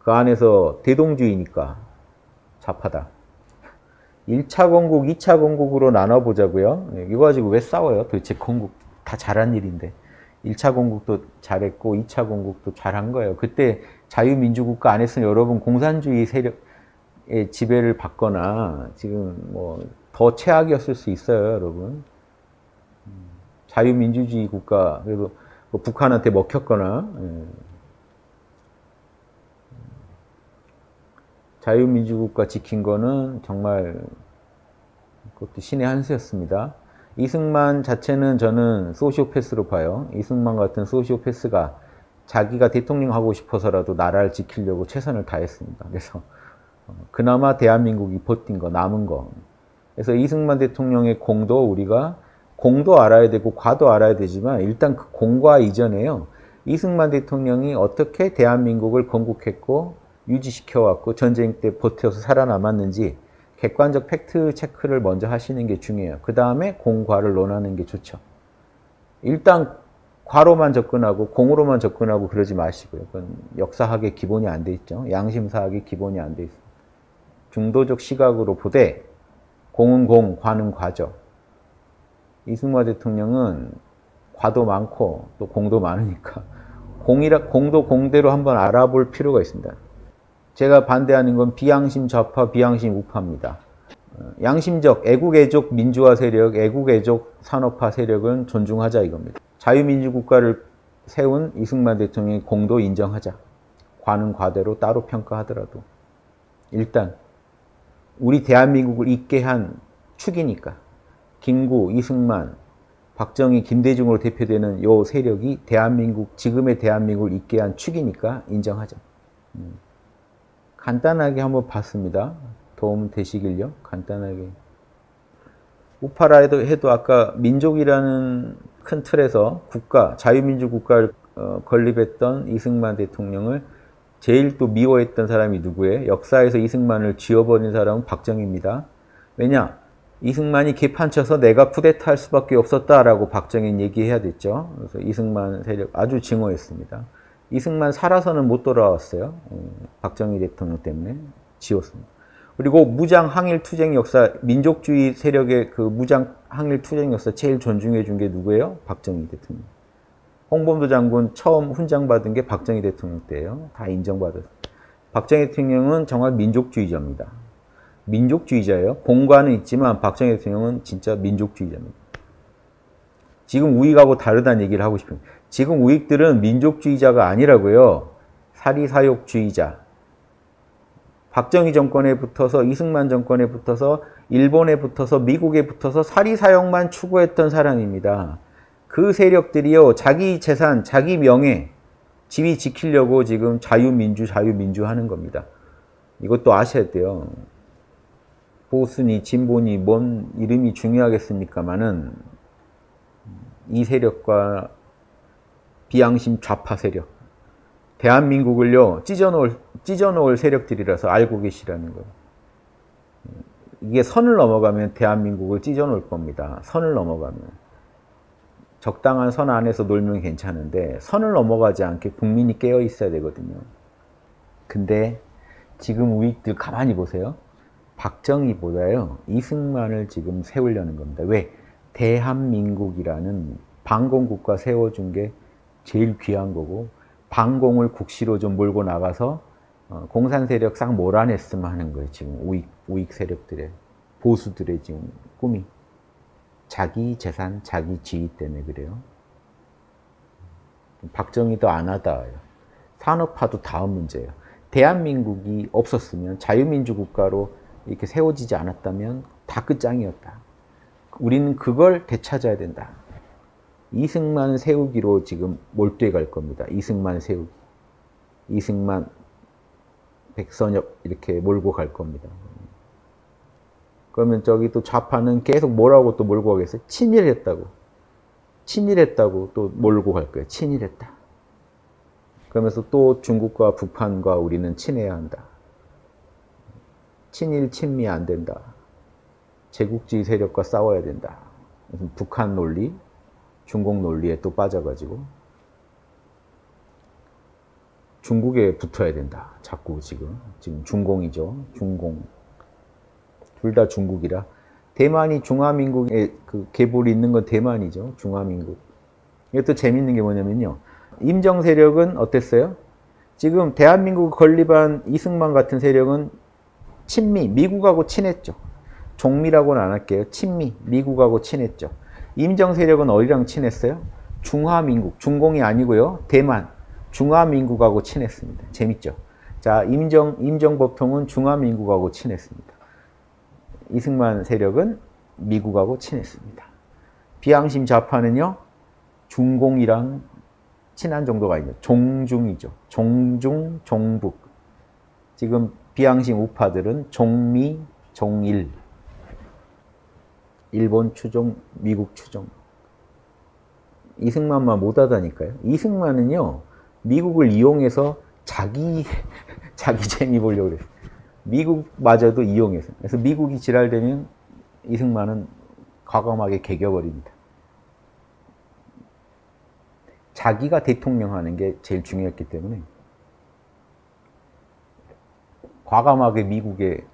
Speaker 1: 그 안에서 대동주의니까 좌파다. 1차 건국, 2차 건국으로 나눠보자고요. 네, 이거 가지고 왜 싸워요? 도대체 건국 다 잘한 일인데. 1차 건국도 잘했고 2차 건국도 잘한 거예요. 그때 자유민주국가 안에서 여러분 공산주의 세력의 지배를 받거나 지금 뭐 더 최악이었을 수 있어요, 여러분. 자유민주주의 국가 그래도 뭐 북한한테 먹혔거나 예. 자유민주국가 지킨 거는 정말 그것도 신의 한 수였습니다. 이승만 자체는 저는 소시오패스로 봐요. 이승만 같은 소시오패스가 자기가 대통령 하고 싶어서라도 나라를 지키려고 최선을 다했습니다. 그래서 어, 그나마 대한민국이 버틴 거, 남은 거. 그래서 이승만 대통령의 공도 우리가 공도 알아야 되고 과도 알아야 되지만 일단 그 공과 이전에요. 이승만 대통령이 어떻게 대한민국을 건국했고 유지시켜왔고 전쟁 때 버텨서 살아남았는지 객관적 팩트 체크를 먼저 하시는 게 중요해요. 그 다음에 공과를 논하는 게 좋죠. 일단 과로만 접근하고 공으로만 접근하고 그러지 마시고요. 그건 역사학의 기본이 안 돼 있죠. 양심사학의 기본이 안 돼 있습니다. 중도적 시각으로 보되 공은 공, 과는 과죠. 이승만 대통령은 과도 많고 또 공도 많으니까 공이라 공도 공대로 한번 알아볼 필요가 있습니다. 제가 반대하는 건 비양심 좌파, 비양심 우파입니다. 어, 양심적 애국애족 민주화 세력, 애국애족 산업화 세력은 존중하자 이겁니다. 자유민주국가를 세운 이승만 대통령의 공도 인정하자. 과는 과대로 따로 평가하더라도 일단 우리 대한민국을 있게 한 축이니까 김구, 이승만, 박정희, 김대중으로 대표되는 요 세력이 대한민국 지금의 대한민국을 있게 한 축이니까 인정하자. 음. 간단하게 한번 봤습니다. 도움 되시길요. 간단하게. 우파라 해도, 해도 아까 민족이라는 큰 틀에서 국가, 자유민주 국가를 어, 건립했던 이승만 대통령을 제일 또 미워했던 사람이 누구예요? 역사에서 이승만을 지워버린 사람은 박정희입니다. 왜냐? 이승만이 개판쳐서 내가 쿠데타 할 수밖에 없었다라고 박정희는 얘기해야 됐죠. 그래서 이승만 세력 아주 증오했습니다. 이승만 살아서는 못 돌아왔어요. 음, 박정희 대통령 때문에 지웠습니다. 그리고 무장 항일 투쟁 역사, 민족주의 세력의 그 무장 항일 투쟁 역사 제일 존중해 준 게 누구예요? 박정희 대통령. 홍범도 장군 처음 훈장 받은 게 박정희 대통령 때예요. 다 인정받았어요. 박정희 대통령은 정말 민족주의자입니다. 민족주의자예요. 공과는 있지만 박정희 대통령은 진짜 민족주의자입니다. 지금 우익하고 다르다는 얘기를 하고 싶습니다. 지금 우익들은 민족주의자가 아니라고요. 사리사욕주의자. 박정희 정권에 붙어서 이승만 정권에 붙어서 일본에 붙어서 미국에 붙어서 사리사욕만 추구했던 사람입니다. 그 세력들이요. 자기 재산, 자기 명예, 지위 지키려고 지금 자유민주, 자유민주 하는 겁니다. 이것도 아셔야 돼요. 보수니 진보니 뭔 이름이 중요하겠습니까마는 이 세력과 비양심 좌파 세력, 대한민국을요 찢어놓을 찢어놓을 세력들이라서 알고 계시라는 거예요. 이게 선을 넘어가면 대한민국을 찢어놓을 겁니다. 선을 넘어가면 적당한 선 안에서 놀면 괜찮은데 선을 넘어가지 않게 국민이 깨어 있어야 되거든요. 근데 지금 우익들 가만히 보세요. 박정희보다요 이승만을 지금 세우려는 겁니다. 왜? 대한민국이라는 방공국가 세워준 게 제일 귀한 거고 방공을 국시로 좀 몰고 나가서 어, 공산 세력 싹 몰아냈으면 하는 거예요. 지금 우익, 우익 세력들의 보수들의 지금 꿈이 자기 재산, 자기 지위 때문에 그래요. 박정희도 안 하다. 산업화도 다음 문제예요. 대한민국이 없었으면 자유민주 국가로 이렇게 세워지지 않았다면 다 끝장이었다. 우리는 그걸 되찾아야 된다. 이승만 세우기로 지금 몰두해 갈 겁니다. 이승만 세우기. 이승만, 백선엽 이렇게 몰고 갈 겁니다. 그러면 저기 또 좌파는 계속 뭐라고 또 몰고 가겠어요? 친일했다고. 친일했다고 또 몰고 갈 거예요. 친일했다. 그러면서 또 중국과 북한과 우리는 친해야 한다. 친일, 친미 안 된다. 제국주의 세력과 싸워야 된다. 무슨 북한 논리, 중국 논리에 또 빠져가지고 중국에 붙어야 된다. 자꾸 지금 지금 중공이죠. 중공 둘 다 중국이라 대만이 중화민국의 그 계보를 있는 건 대만이죠. 중화민국. 이것도 재밌는 게 뭐냐면요. 임정 세력은 어땠어요? 지금 대한민국 건립한 이승만 같은 세력은 친미, 미국하고 친했죠. 종미라고는 안 할게요. 친미, 미국하고 친했죠. 임정 세력은 어디랑 친했어요? 중화민국, 중공이 아니고요. 대만, 중화민국하고 친했습니다. 재밌죠? 자, 임정, 임정법통은 중화민국하고 친했습니다. 이승만 세력은 미국하고 친했습니다. 비양심 좌파는요, 중공이랑 친한 정도가 아니죠. 종중이죠. 종중, 종북. 지금 비양심 우파들은 종미, 종일. 일본 추종, 미국 추종. 이승만만 못하다니까요. 이승만은요, 미국을 이용해서 자기, 자기 재미 보려고 그랬어요. 미국마저도 이용해서. 그래서 미국이 지랄되면 이승만은 과감하게 개겨버립니다. 자기가 대통령 하는 게 제일 중요했기 때문에 과감하게 미국에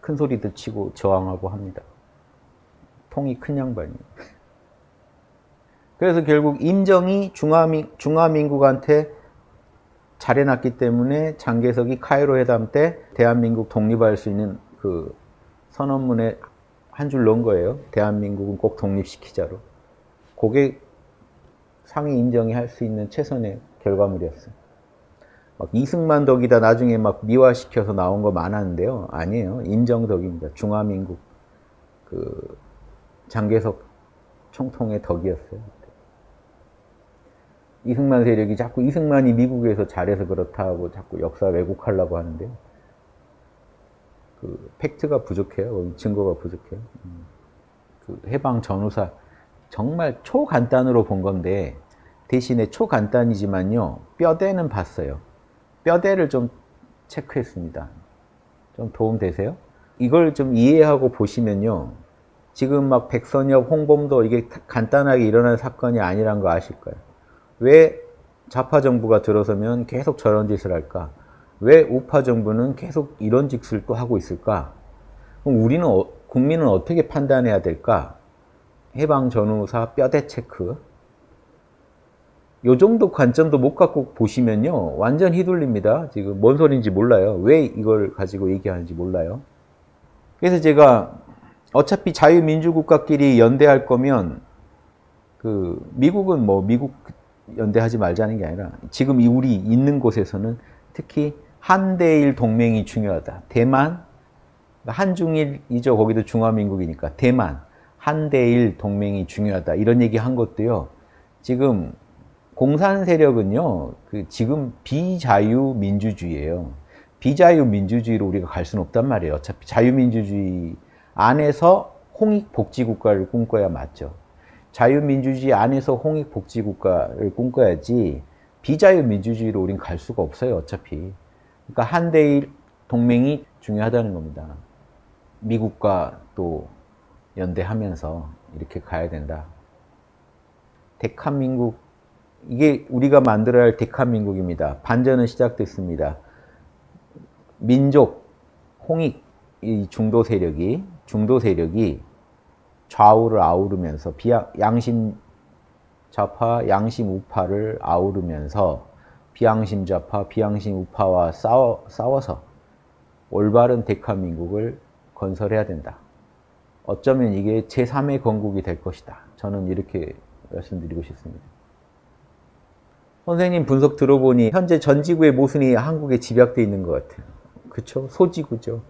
Speaker 1: 큰 소리들 치고 저항하고 합니다. 통이 큰 양반이에요. 그래서 결국 임정이 중화민, 중화민국한테 잘해놨기 때문에 장개석이 카이로 회담 때 대한민국 독립할 수 있는 그 선언문에 한 줄 넣은 거예요. 대한민국은 꼭 독립시키자로. 그게 상위 인정이 할 수 있는 최선의 결과물이었어요. 막 이승만 덕이다 나중에 막 미화시켜서 나온 거 많았는데요. 아니에요. 임정덕입니다. 중화민국 그 장개석 총통의 덕이었어요. 이승만 세력이 자꾸 이승만이 미국에서 잘해서 그렇다 고 자꾸 역사 왜곡하려고 하는데 그 팩트가 부족해요. 증거가 부족해요. 음. 그 해방 전후사 정말 초간단으로 본 건데 대신에 초간단이지만요. 뼈대는 봤어요. 뼈대를 좀 체크했습니다. 좀 도움 되세요? 이걸 좀 이해하고 보시면요. 지금 막 백선엽, 홍범도 이게 간단하게 일어난 사건이 아니란 거 아실 거예요. 왜 좌파 정부가 들어서면 계속 저런 짓을 할까? 왜 우파 정부는 계속 이런 짓을 또 하고 있을까? 그럼 우리는 어, 국민은 어떻게 판단해야 될까? 해방 전후사 뼈대 체크. 요 정도 관점도 못 갖고 보시면요. 완전 휘둘립니다. 지금 뭔 소리인지 몰라요. 왜 이걸 가지고 얘기하는지 몰라요. 그래서 제가 어차피 자유민주국가끼리 연대할 거면 그 미국은 뭐 미국 연대하지 말자는 게 아니라 지금 우리 있는 곳에서는 특히 한대일 동맹이 중요하다. 대만 한중일이죠. 거기도 중화민국이니까 대만 한대일 동맹이 중요하다. 이런 얘기 한 것도요. 지금 공산 세력은요, 그 지금 비자유민주주의예요. 비자유민주주의로 우리가 갈 수는 없단 말이에요. 어차피 자유민주주의 안에서 홍익복지국가를 꿈꿔야 맞죠. 자유민주주의 안에서 홍익복지국가를 꿈꿔야지 비자유민주주의로 우린 갈 수가 없어요. 어차피. 그러니까 한대일 동맹이 중요하다는 겁니다. 미국과 또 연대하면서 이렇게 가야 된다. 대한민국 이게 우리가 만들어야 할 대한민국입니다. 반전은 시작됐습니다. 민족, 홍익, 이 중도 세력이, 중도 세력이 좌우를 아우르면서 비양, 양심 좌파, 양심 우파를 아우르면서 비양심 좌파, 비양심 우파와 싸워, 싸워서 올바른 대한민국을 건설해야 된다. 어쩌면 이게 제3의 건국이 될 것이다. 저는 이렇게 말씀드리고 싶습니다. 선생님 분석 들어보니 현재 전 지구의 모순이 한국에 집약돼 있는 것 같아요. 그렇죠? 소지구죠.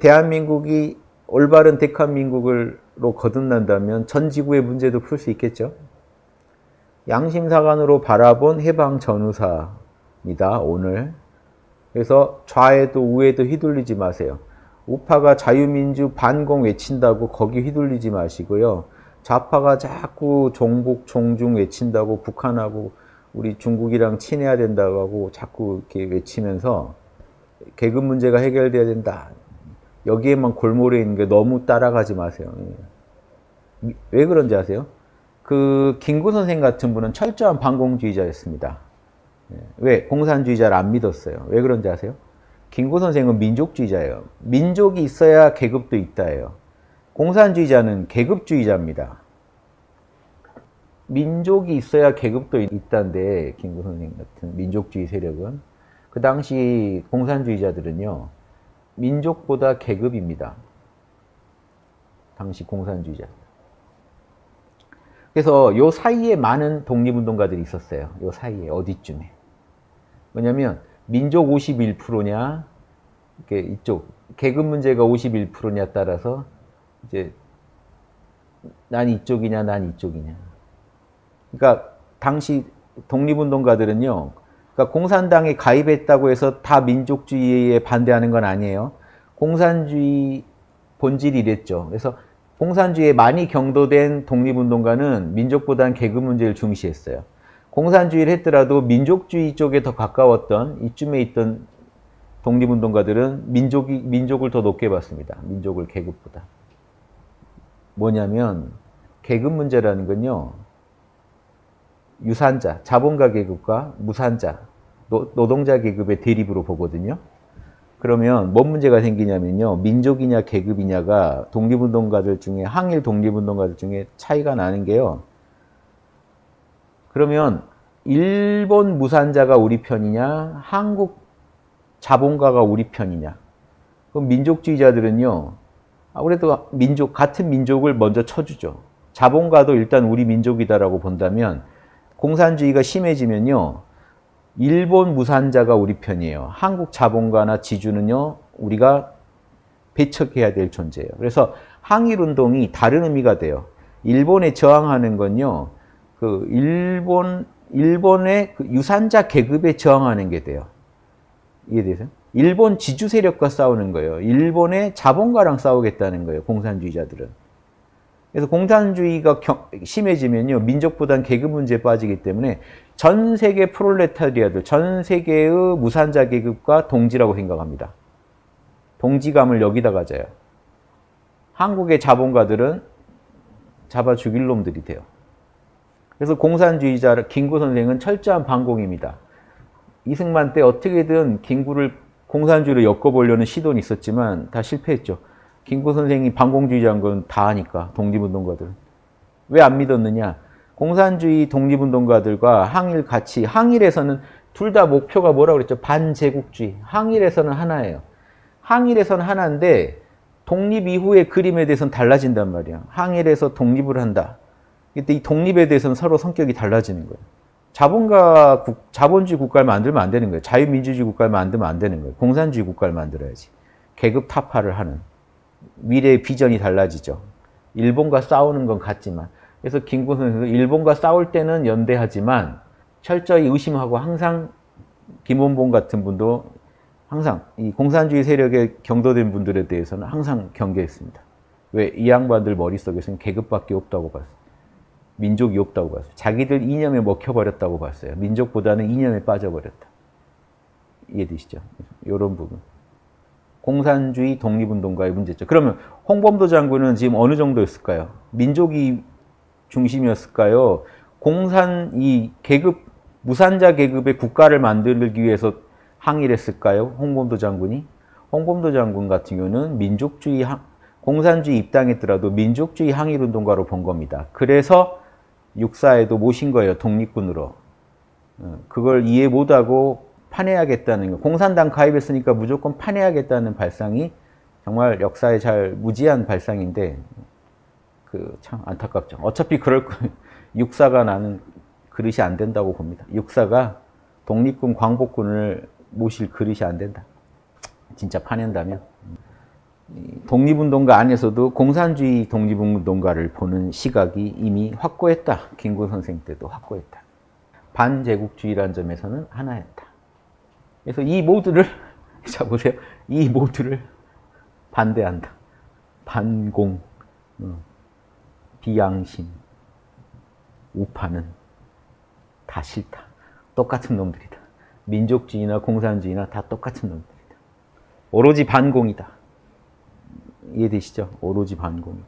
Speaker 1: 대한민국이 올바른 대한민국으로 거듭난다면 전 지구의 문제도 풀 수 있겠죠. 양심사관으로 바라본 해방 전후사입니다. 오늘. 그래서 좌에도 우에도 휘둘리지 마세요. 우파가 자유민주 반공 외친다고 거기 휘둘리지 마시고요. 좌파가 자꾸 종북 종중 외친다고 북한하고 우리 중국이랑 친해야 된다고 하고 자꾸 이렇게 외치면서 계급 문제가 해결돼야 된다. 여기에만 골몰해 있는 게 너무 따라가지 마세요. 예. 왜 그런지 아세요? 그 김구 선생 같은 분은 철저한 반공주의자였습니다. 예. 왜? 공산주의자를 안 믿었어요. 왜 그런지 아세요? 김구 선생은 민족주의자예요. 민족이 있어야 계급도 있다예요. 공산주의자는 계급주의자입니다. 민족이 있어야 계급도 있다인데 김구 선생 같은 민족주의 세력은 그 당시 공산주의자들은요 민족보다 계급입니다. 당시 공산주의자. 그래서 요 사이에 많은 독립운동가들이 있었어요. 요 사이에 어디쯤에. 뭐냐면 민족 51%냐 이렇게 이쪽 계급 문제가 51%냐 따라서 이제 난 이쪽이냐 난 이쪽이냐. 그러니까 당시 독립운동가들은요. 그러니까 공산당에 가입했다고 해서 다 민족주의에 반대하는 건 아니에요. 공산주의 본질이 이랬죠. 그래서 공산주의에 많이 경도된 독립운동가는 민족보다는 계급 문제를 중시했어요. 공산주의를 했더라도 민족주의 쪽에 더 가까웠던 이쯤에 있던 독립운동가들은 민족이, 민족을 더 높게 봤습니다. 민족을 계급보다. 뭐냐면 계급 문제라는 건요. 유산자, 자본가 계급과 무산자, 노, 노동자 계급의 대립으로 보거든요. 그러면 뭔 문제가 생기냐면요. 민족이냐 계급이냐가 독립운동가들 중에 항일 독립운동가들 중에 차이가 나는 게요. 그러면 일본 무산자가 우리 편이냐 한국 자본가가 우리 편이냐 그럼 민족주의자들은요. 아무래도 민족 같은 민족을 먼저 쳐주죠. 자본가도 일단 우리 민족이다라고 본다면 공산주의가 심해지면요. 일본 무산자가 우리 편이에요. 한국 자본가나 지주는요. 우리가 배척해야 될 존재예요. 그래서 항일운동이 다른 의미가 돼요. 일본에 저항하는 건요. 그 일본 일본의 그 유산자 계급에 저항하는 게 돼요. 이해되세요? 일본 지주 세력과 싸우는 거예요. 일본의 자본가랑 싸우겠다는 거예요. 공산주의자들은. 그래서 공산주의가 심해지면요. 민족보단 계급 문제에 빠지기 때문에 전 세계 프롤레타리아들, 전 세계의 무산자 계급과 동지라고 생각합니다. 동지감을 여기다 가져요. 한국의 자본가들은 잡아 죽일 놈들이 돼요. 그래서 공산주의자 김구 선생은 철저한 반공입니다. 이승만 때 어떻게든 김구를 공산주의로 엮어보려는 시도는 있었지만 다 실패했죠. 김구 선생이 반공주의자인 건 다 아니까 독립운동가들. 왜 안 믿었느냐? 공산주의 독립운동가들과 항일 같이 항일에서는 둘 다 목표가 뭐라고 그랬죠? 반제국주의. 항일에서는 하나예요. 항일에서는 하나인데 독립 이후의 그림에 대해서는 달라진단 말이야. 항일에서 독립을 한다. 이때 이 독립에 대해서는 서로 성격이 달라지는 거예요. 자본가 국, 자본주의 국가를 만들면 안 되는 거예요. 자유민주주의 국가를 만들면 안 되는 거예요. 공산주의 국가를 만들어야지. 계급 타파를 하는. 미래의 비전이 달라지죠. 일본과 싸우는 건 같지만. 그래서 김구 선생도 일본과 싸울 때는 연대하지만 철저히 의심하고 항상 김원봉 같은 분도 항상 이 공산주의 세력에 경도된 분들에 대해서는 항상 경계했습니다. 왜? 이 양반들 머릿속에서는 계급밖에 없다고 봤어요. 민족이 없다고 봤어요. 자기들 이념에 먹혀버렸다고 봤어요. 민족보다는 이념에 빠져버렸다. 이해되시죠? 이런 부분. 공산주의 독립운동가의 문제죠. 그러면 홍범도 장군은 지금 어느 정도였을까요? 민족이 중심이었을까요? 공산 이 계급 무산자 계급의 국가를 만들기 위해서 항일했을까요? 홍범도 장군이? 홍범도 장군 같은 경우는 민족주의 항, 공산주의 입당했더라도 민족주의 항일 운동가로 본 겁니다. 그래서 육사에도 모신 거예요. 독립군으로. 어, 그걸 이해 못하고 파내야겠다는 거. 공산당 가입했으니까 무조건 파내야겠다는 발상이 정말 역사에 잘 무지한 발상인데 그 참 안타깝죠. 어차피 그럴 거 육사가 나는 그릇이 안 된다고 봅니다. 육사가 독립군 광복군을 모실 그릇이 안 된다. 진짜 파낸다면. 독립운동가 안에서도 공산주의 독립운동가를 보는 시각이 이미 확고했다. 김구 선생 때도 확고했다. 반제국주의라는 점에서는 하나였다. 그래서 이 모두를 자 보세요. 이 모두를 반대한다. 반공, 어, 비양심, 우파는 다 싫다. 똑같은 놈들이다. 민족주의나 공산주의나 다 똑같은 놈들이다. 오로지 반공이다. 이해되시죠? 오로지 반공이다.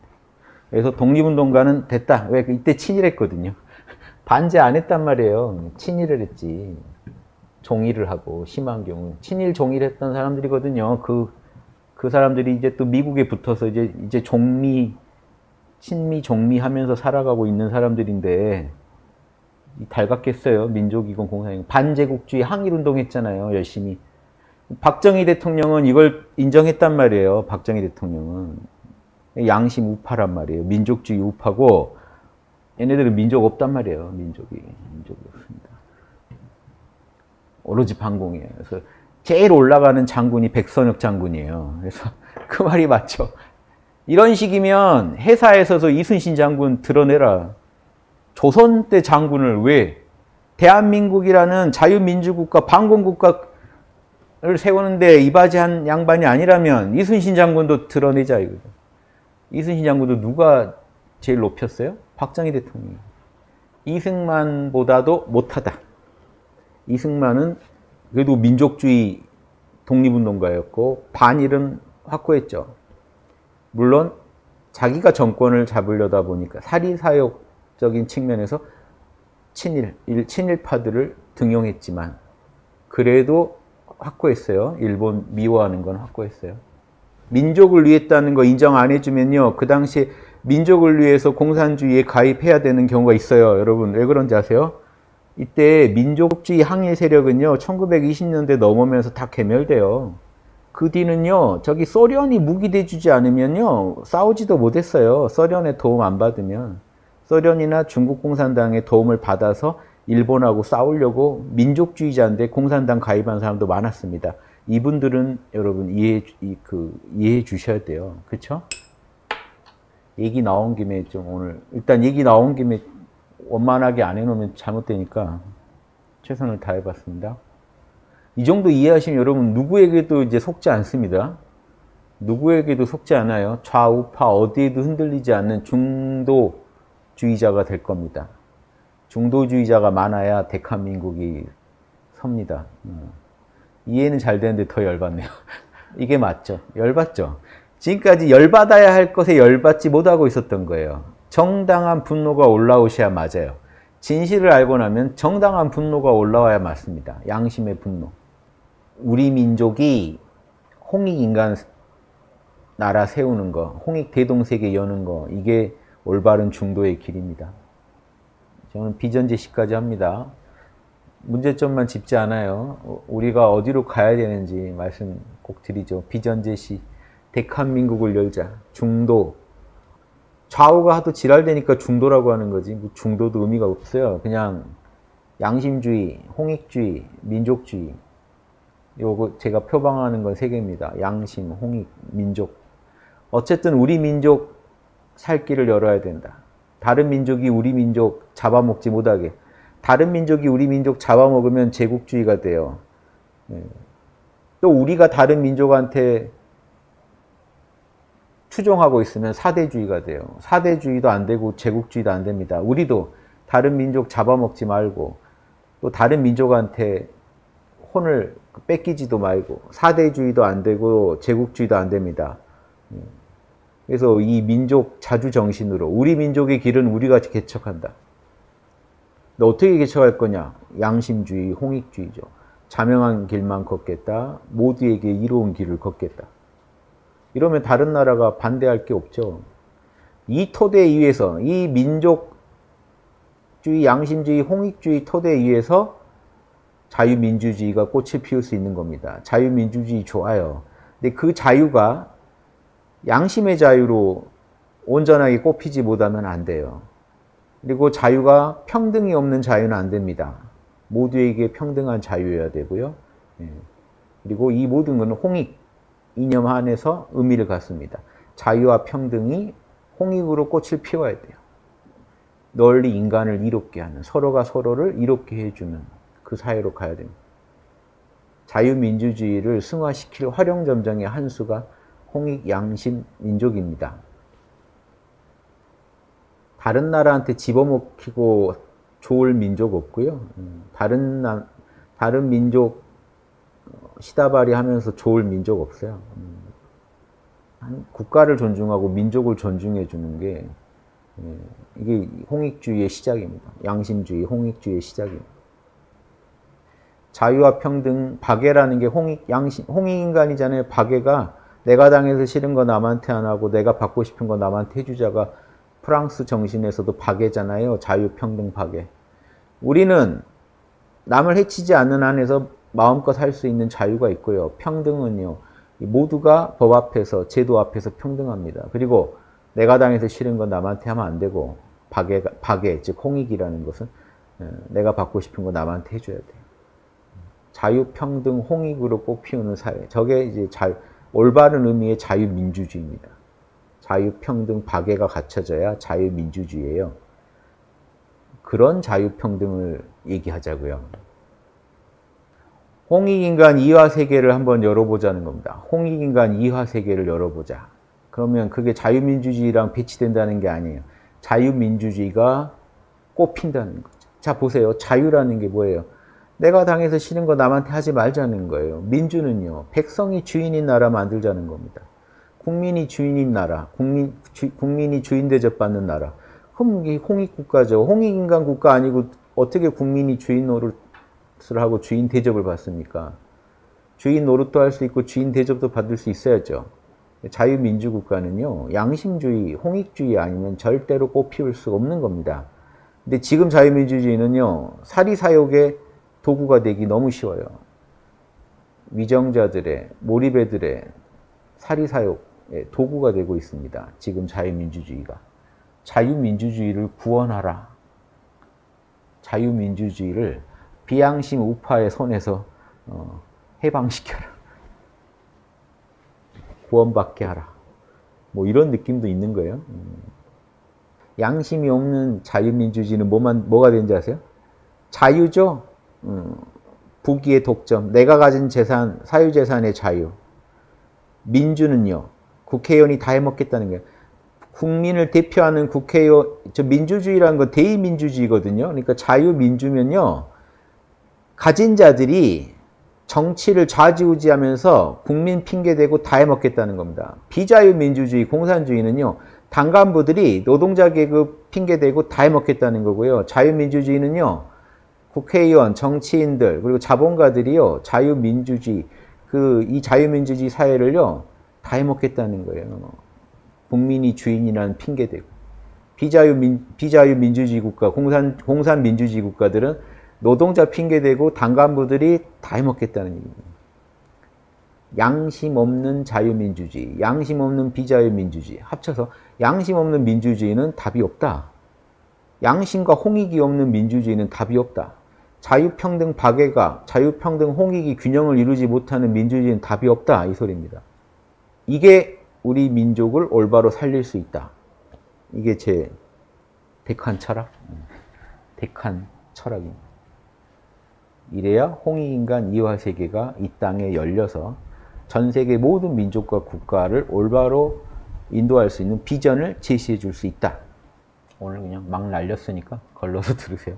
Speaker 1: 그래서 독립운동가는 됐다. 왜? 이때 친일했거든요. 반제 안 했단 말이에요. 친일을 했지. 종일을 하고, 심한 경우. 친일 종일했던 사람들이거든요. 그, 그 사람들이 이제 또 미국에 붙어서 이제, 이제 종미, 친미, 종미 하면서 살아가고 있는 사람들인데, 달갑겠어요. 민족이건 공산이건. 반제국주의 항일 운동 했잖아요. 열심히. 박정희 대통령은 이걸 인정했단 말이에요. 박정희 대통령은. 양심 우파란 말이에요. 민족주의 우파고, 얘네들은 민족 없단 말이에요. 민족이. 민족이 없습니다. 오로지 반공이에요. 그래서 제일 올라가는 장군이 백선혁 장군이에요. 그래서 그 말이 맞죠. 이런 식이면 회사에서도 이순신 장군 드러내라. 조선 때 장군을 왜 대한민국이라는 자유민주국가 반공국가를 세우는데 이바지한 양반이 아니라면 이순신 장군도 드러내자 이거죠. 이순신 장군도 누가 제일 높였어요? 박정희 대통령. 이승만보다도 못하다. 이승만은 그래도 민족주의 독립운동가였고 반일은 확고했죠. 물론 자기가 정권을 잡으려다 보니까 사리사욕적인 측면에서 친일, 친일파들을 등용했지만 그래도 확고했어요. 일본 미워하는 건 확고했어요. 민족을 위했다는 거 인정 안 해주면요. 그 당시에 민족을 위해서 공산주의에 가입해야 되는 경우가 있어요. 여러분 왜 그런지 아세요? 이때 민족주의 항일 세력은요. 1920년대 넘으면서 다 괴멸돼요. 그 뒤는요. 저기 소련이 무기 대주지 않으면요. 싸우지도 못했어요. 소련의 도움 안 받으면. 소련이나 중국 공산당의 도움을 받아서 일본하고 싸우려고 민족주의자인데 공산당 가입한 사람도 많았습니다. 이분들은 여러분 이해해, 그, 이해해 주셔야 돼요. 그쵸? 얘기 나온 김에 좀 오늘 일단 얘기 나온 김에 원만하게 안 해놓으면 잘못되니까 최선을 다해봤습니다. 이 정도 이해하시면 여러분 누구에게도 이제 속지 않습니다. 누구에게도 속지 않아요. 좌우파 어디에도 흔들리지 않는 중도주의자가 될 겁니다. 중도주의자가 많아야 대한민국이 섭니다. 어. 이해는 잘 되는데 더 열받네요. 이게 맞죠? 열받죠? 지금까지 열받아야 할 것에 열받지 못하고 있었던 거예요. 정당한 분노가 올라오셔야 맞아요. 진실을 알고 나면 정당한 분노가 올라와야 맞습니다. 양심의 분노. 우리 민족이 홍익 인간 나라 세우는 거, 홍익 대동세계 여는 거, 이게 올바른 중도의 길입니다. 저는 비전제시까지 합니다. 문제점만 짚지 않아요. 우리가 어디로 가야 되는지 말씀 꼭 드리죠. 비전제시. 대한민국을 열자. 중도. 좌우가 하도 지랄되니까 중도라고 하는 거지. 뭐 중도도 의미가 없어요. 그냥 양심주의, 홍익주의, 민족주의. 요거 제가 표방하는 건 세 개입니다. 양심, 홍익, 민족. 어쨌든 우리 민족 살 길을 열어야 된다. 다른 민족이 우리 민족 잡아먹지 못하게. 다른 민족이 우리 민족 잡아먹으면 제국주의가 돼요. 또 우리가 다른 민족한테 추종하고 있으면 사대주의가 돼요. 사대주의도 안 되고 제국주의도 안 됩니다. 우리도 다른 민족 잡아먹지 말고 또 다른 민족한테 혼을 뺏기지도 말고 사대주의도 안 되고 제국주의도 안 됩니다. 그래서 이 민족 자주 정신으로 우리 민족의 길은 우리가 개척한다. 너 어떻게 개척할 거냐? 양심주의, 홍익주의죠. 자명한 길만 걷겠다. 모두에게 이로운 길을 걷겠다. 이러면 다른 나라가 반대할 게 없죠. 이 토대 위에서 이 민족주의, 양심주의, 홍익주의 토대 위에서 자유민주주의가 꽃을 피울 수 있는 겁니다. 자유민주주의 좋아요. 근데 그 자유가 양심의 자유로 온전하게 꽃피지 못하면 안 돼요. 그리고 자유가 평등이 없는 자유는 안 됩니다. 모두에게 평등한 자유여야 되고요. 예. 그리고 이 모든 것은 홍익 이념 안에서 의미를 갖습니다. 자유와 평등이 홍익으로 꽃을 피워야 돼요. 널리 인간을 이롭게 하는 서로가 서로를 이롭게 해주는 그 사회로 가야 됩니다. 자유민주주의를 승화시킬 활용점정의 한 수가 홍익 양심 민족입니다. 다른 나라한테 집어먹히고 좋을 민족 없고요. 음, 다른 나, 다른 민족 시다발이 하면서 좋을 민족 없어요. 음, 국가를 존중하고 민족을 존중해 주는 게 예, 이게 홍익주의의 시작입니다. 양심주의, 홍익주의의 시작입니다. 자유와 평등, 박애라는 게 홍익, 양심, 홍익인간이잖아요. 박애가 내가 당해서 싫은 거 남한테 안 하고 내가 받고 싶은 거 남한테 해주자가 프랑스 정신에서도 박애잖아요. 자유, 평등, 박애. 우리는 남을 해치지 않는 한에서 마음껏 할 수 있는 자유가 있고요. 평등은요. 모두가 법 앞에서, 제도 앞에서 평등합니다. 그리고 내가 당해서 싫은 건 남한테 하면 안 되고, 박애, 박애 즉 홍익이라는 것은 어, 내가 받고 싶은 거 남한테 해줘야 돼요. 자유, 평등, 홍익으로 꽃피우는 사회. 저게 이제 자, 올바른 의미의 자유민주주의입니다. 자유, 평등, 박애가 갖춰져야 자유민주주의예요. 그런 자유 평등을 얘기하자고요. 홍익인간 이화 세계를 한번 열어보자는 겁니다. 홍익인간 이화 세계를 열어보자. 그러면 그게 자유민주주의랑 배치된다는 게 아니에요. 자유민주주의가 꽃핀다는 거죠. 자, 보세요. 자유라는 게 뭐예요? 내가 당해서 싫은 거 남한테 하지 말자는 거예요. 민주는요, 백성이 주인인 나라 만들자는 겁니다. 국민이 주인인 나라, 국민, 주, 국민이 주인 대접받는 나라. 그럼 이게 홍익국가죠. 홍익인간 국가 아니고 어떻게 국민이 주인 노릇 을 하고 주인 대접을 받습니까? 주인 노릇도 할 수 있고 주인 대접도 받을 수 있어야죠. 자유민주국가는요, 양심주의, 홍익주의 아니면 절대로 꽃피울 수 없는 겁니다. 근데 지금 자유민주주의는요, 사리사욕의 도구가 되기 너무 쉬워요. 위정자들의, 몰입애들의 사리사욕의 도구가 되고 있습니다. 지금 자유민주주의가. 자유민주주의를 구원하라. 자유민주주의를 비양심 우파의 손에서 어, 해방시켜라. 구원받게 하라. 뭐 이런 느낌도 있는 거예요. 음. 양심이 없는 자유민주주의는 뭐만, 뭐가 되는지 아세요? 자유죠? 음, 부기의 독점, 내가 가진 재산, 사유재산의 자유. 민주는요, 국회의원이 다 해먹겠다는 거예요. 국민을 대표하는 국회의원, 저 민주주의라는 건 대의민주주의거든요. 그러니까 자유민주면요, 가진 자들이 정치를 좌지우지하면서 국민 핑계대고 다 해먹겠다는 겁니다. 비자유민주주의, 공산주의는요, 당간부들이 노동자 계급 핑계대고 다 해먹겠다는 거고요. 자유민주주의는요, 국회의원, 정치인들, 그리고 자본가들이요, 자유민주주의, 그, 이 자유민주주의 사회를요, 다 해먹겠다는 거예요. 국민이 주인이라는 핑계대고. 비자유 민, 비자유민주주의 국가, 공산, 공산민주주의 국가들은 노동자 핑계대고 당간부들이 다 해먹겠다는 얘기입니다. 양심 없는 자유민주주의, 양심 없는 비자유민주주의 합쳐서 양심 없는 민주주의는 답이 없다. 양심과 홍익이 없는 민주주의는 답이 없다. 자유평등 박애가 자유평등 홍익이 균형을 이루지 못하는 민주주의는 답이 없다. 이 소리입니다. 이게 우리 민족을 올바로 살릴 수 있다. 이게 제 대칸 철학, 대칸 철학입니다. 이래야 홍익인간 이화 세계가 이 땅에 열려서 전 세계 모든 민족과 국가를 올바로 인도할 수 있는 비전을 제시해 줄 수 있다. 오늘 그냥 막 날렸으니까 걸러서 들으세요.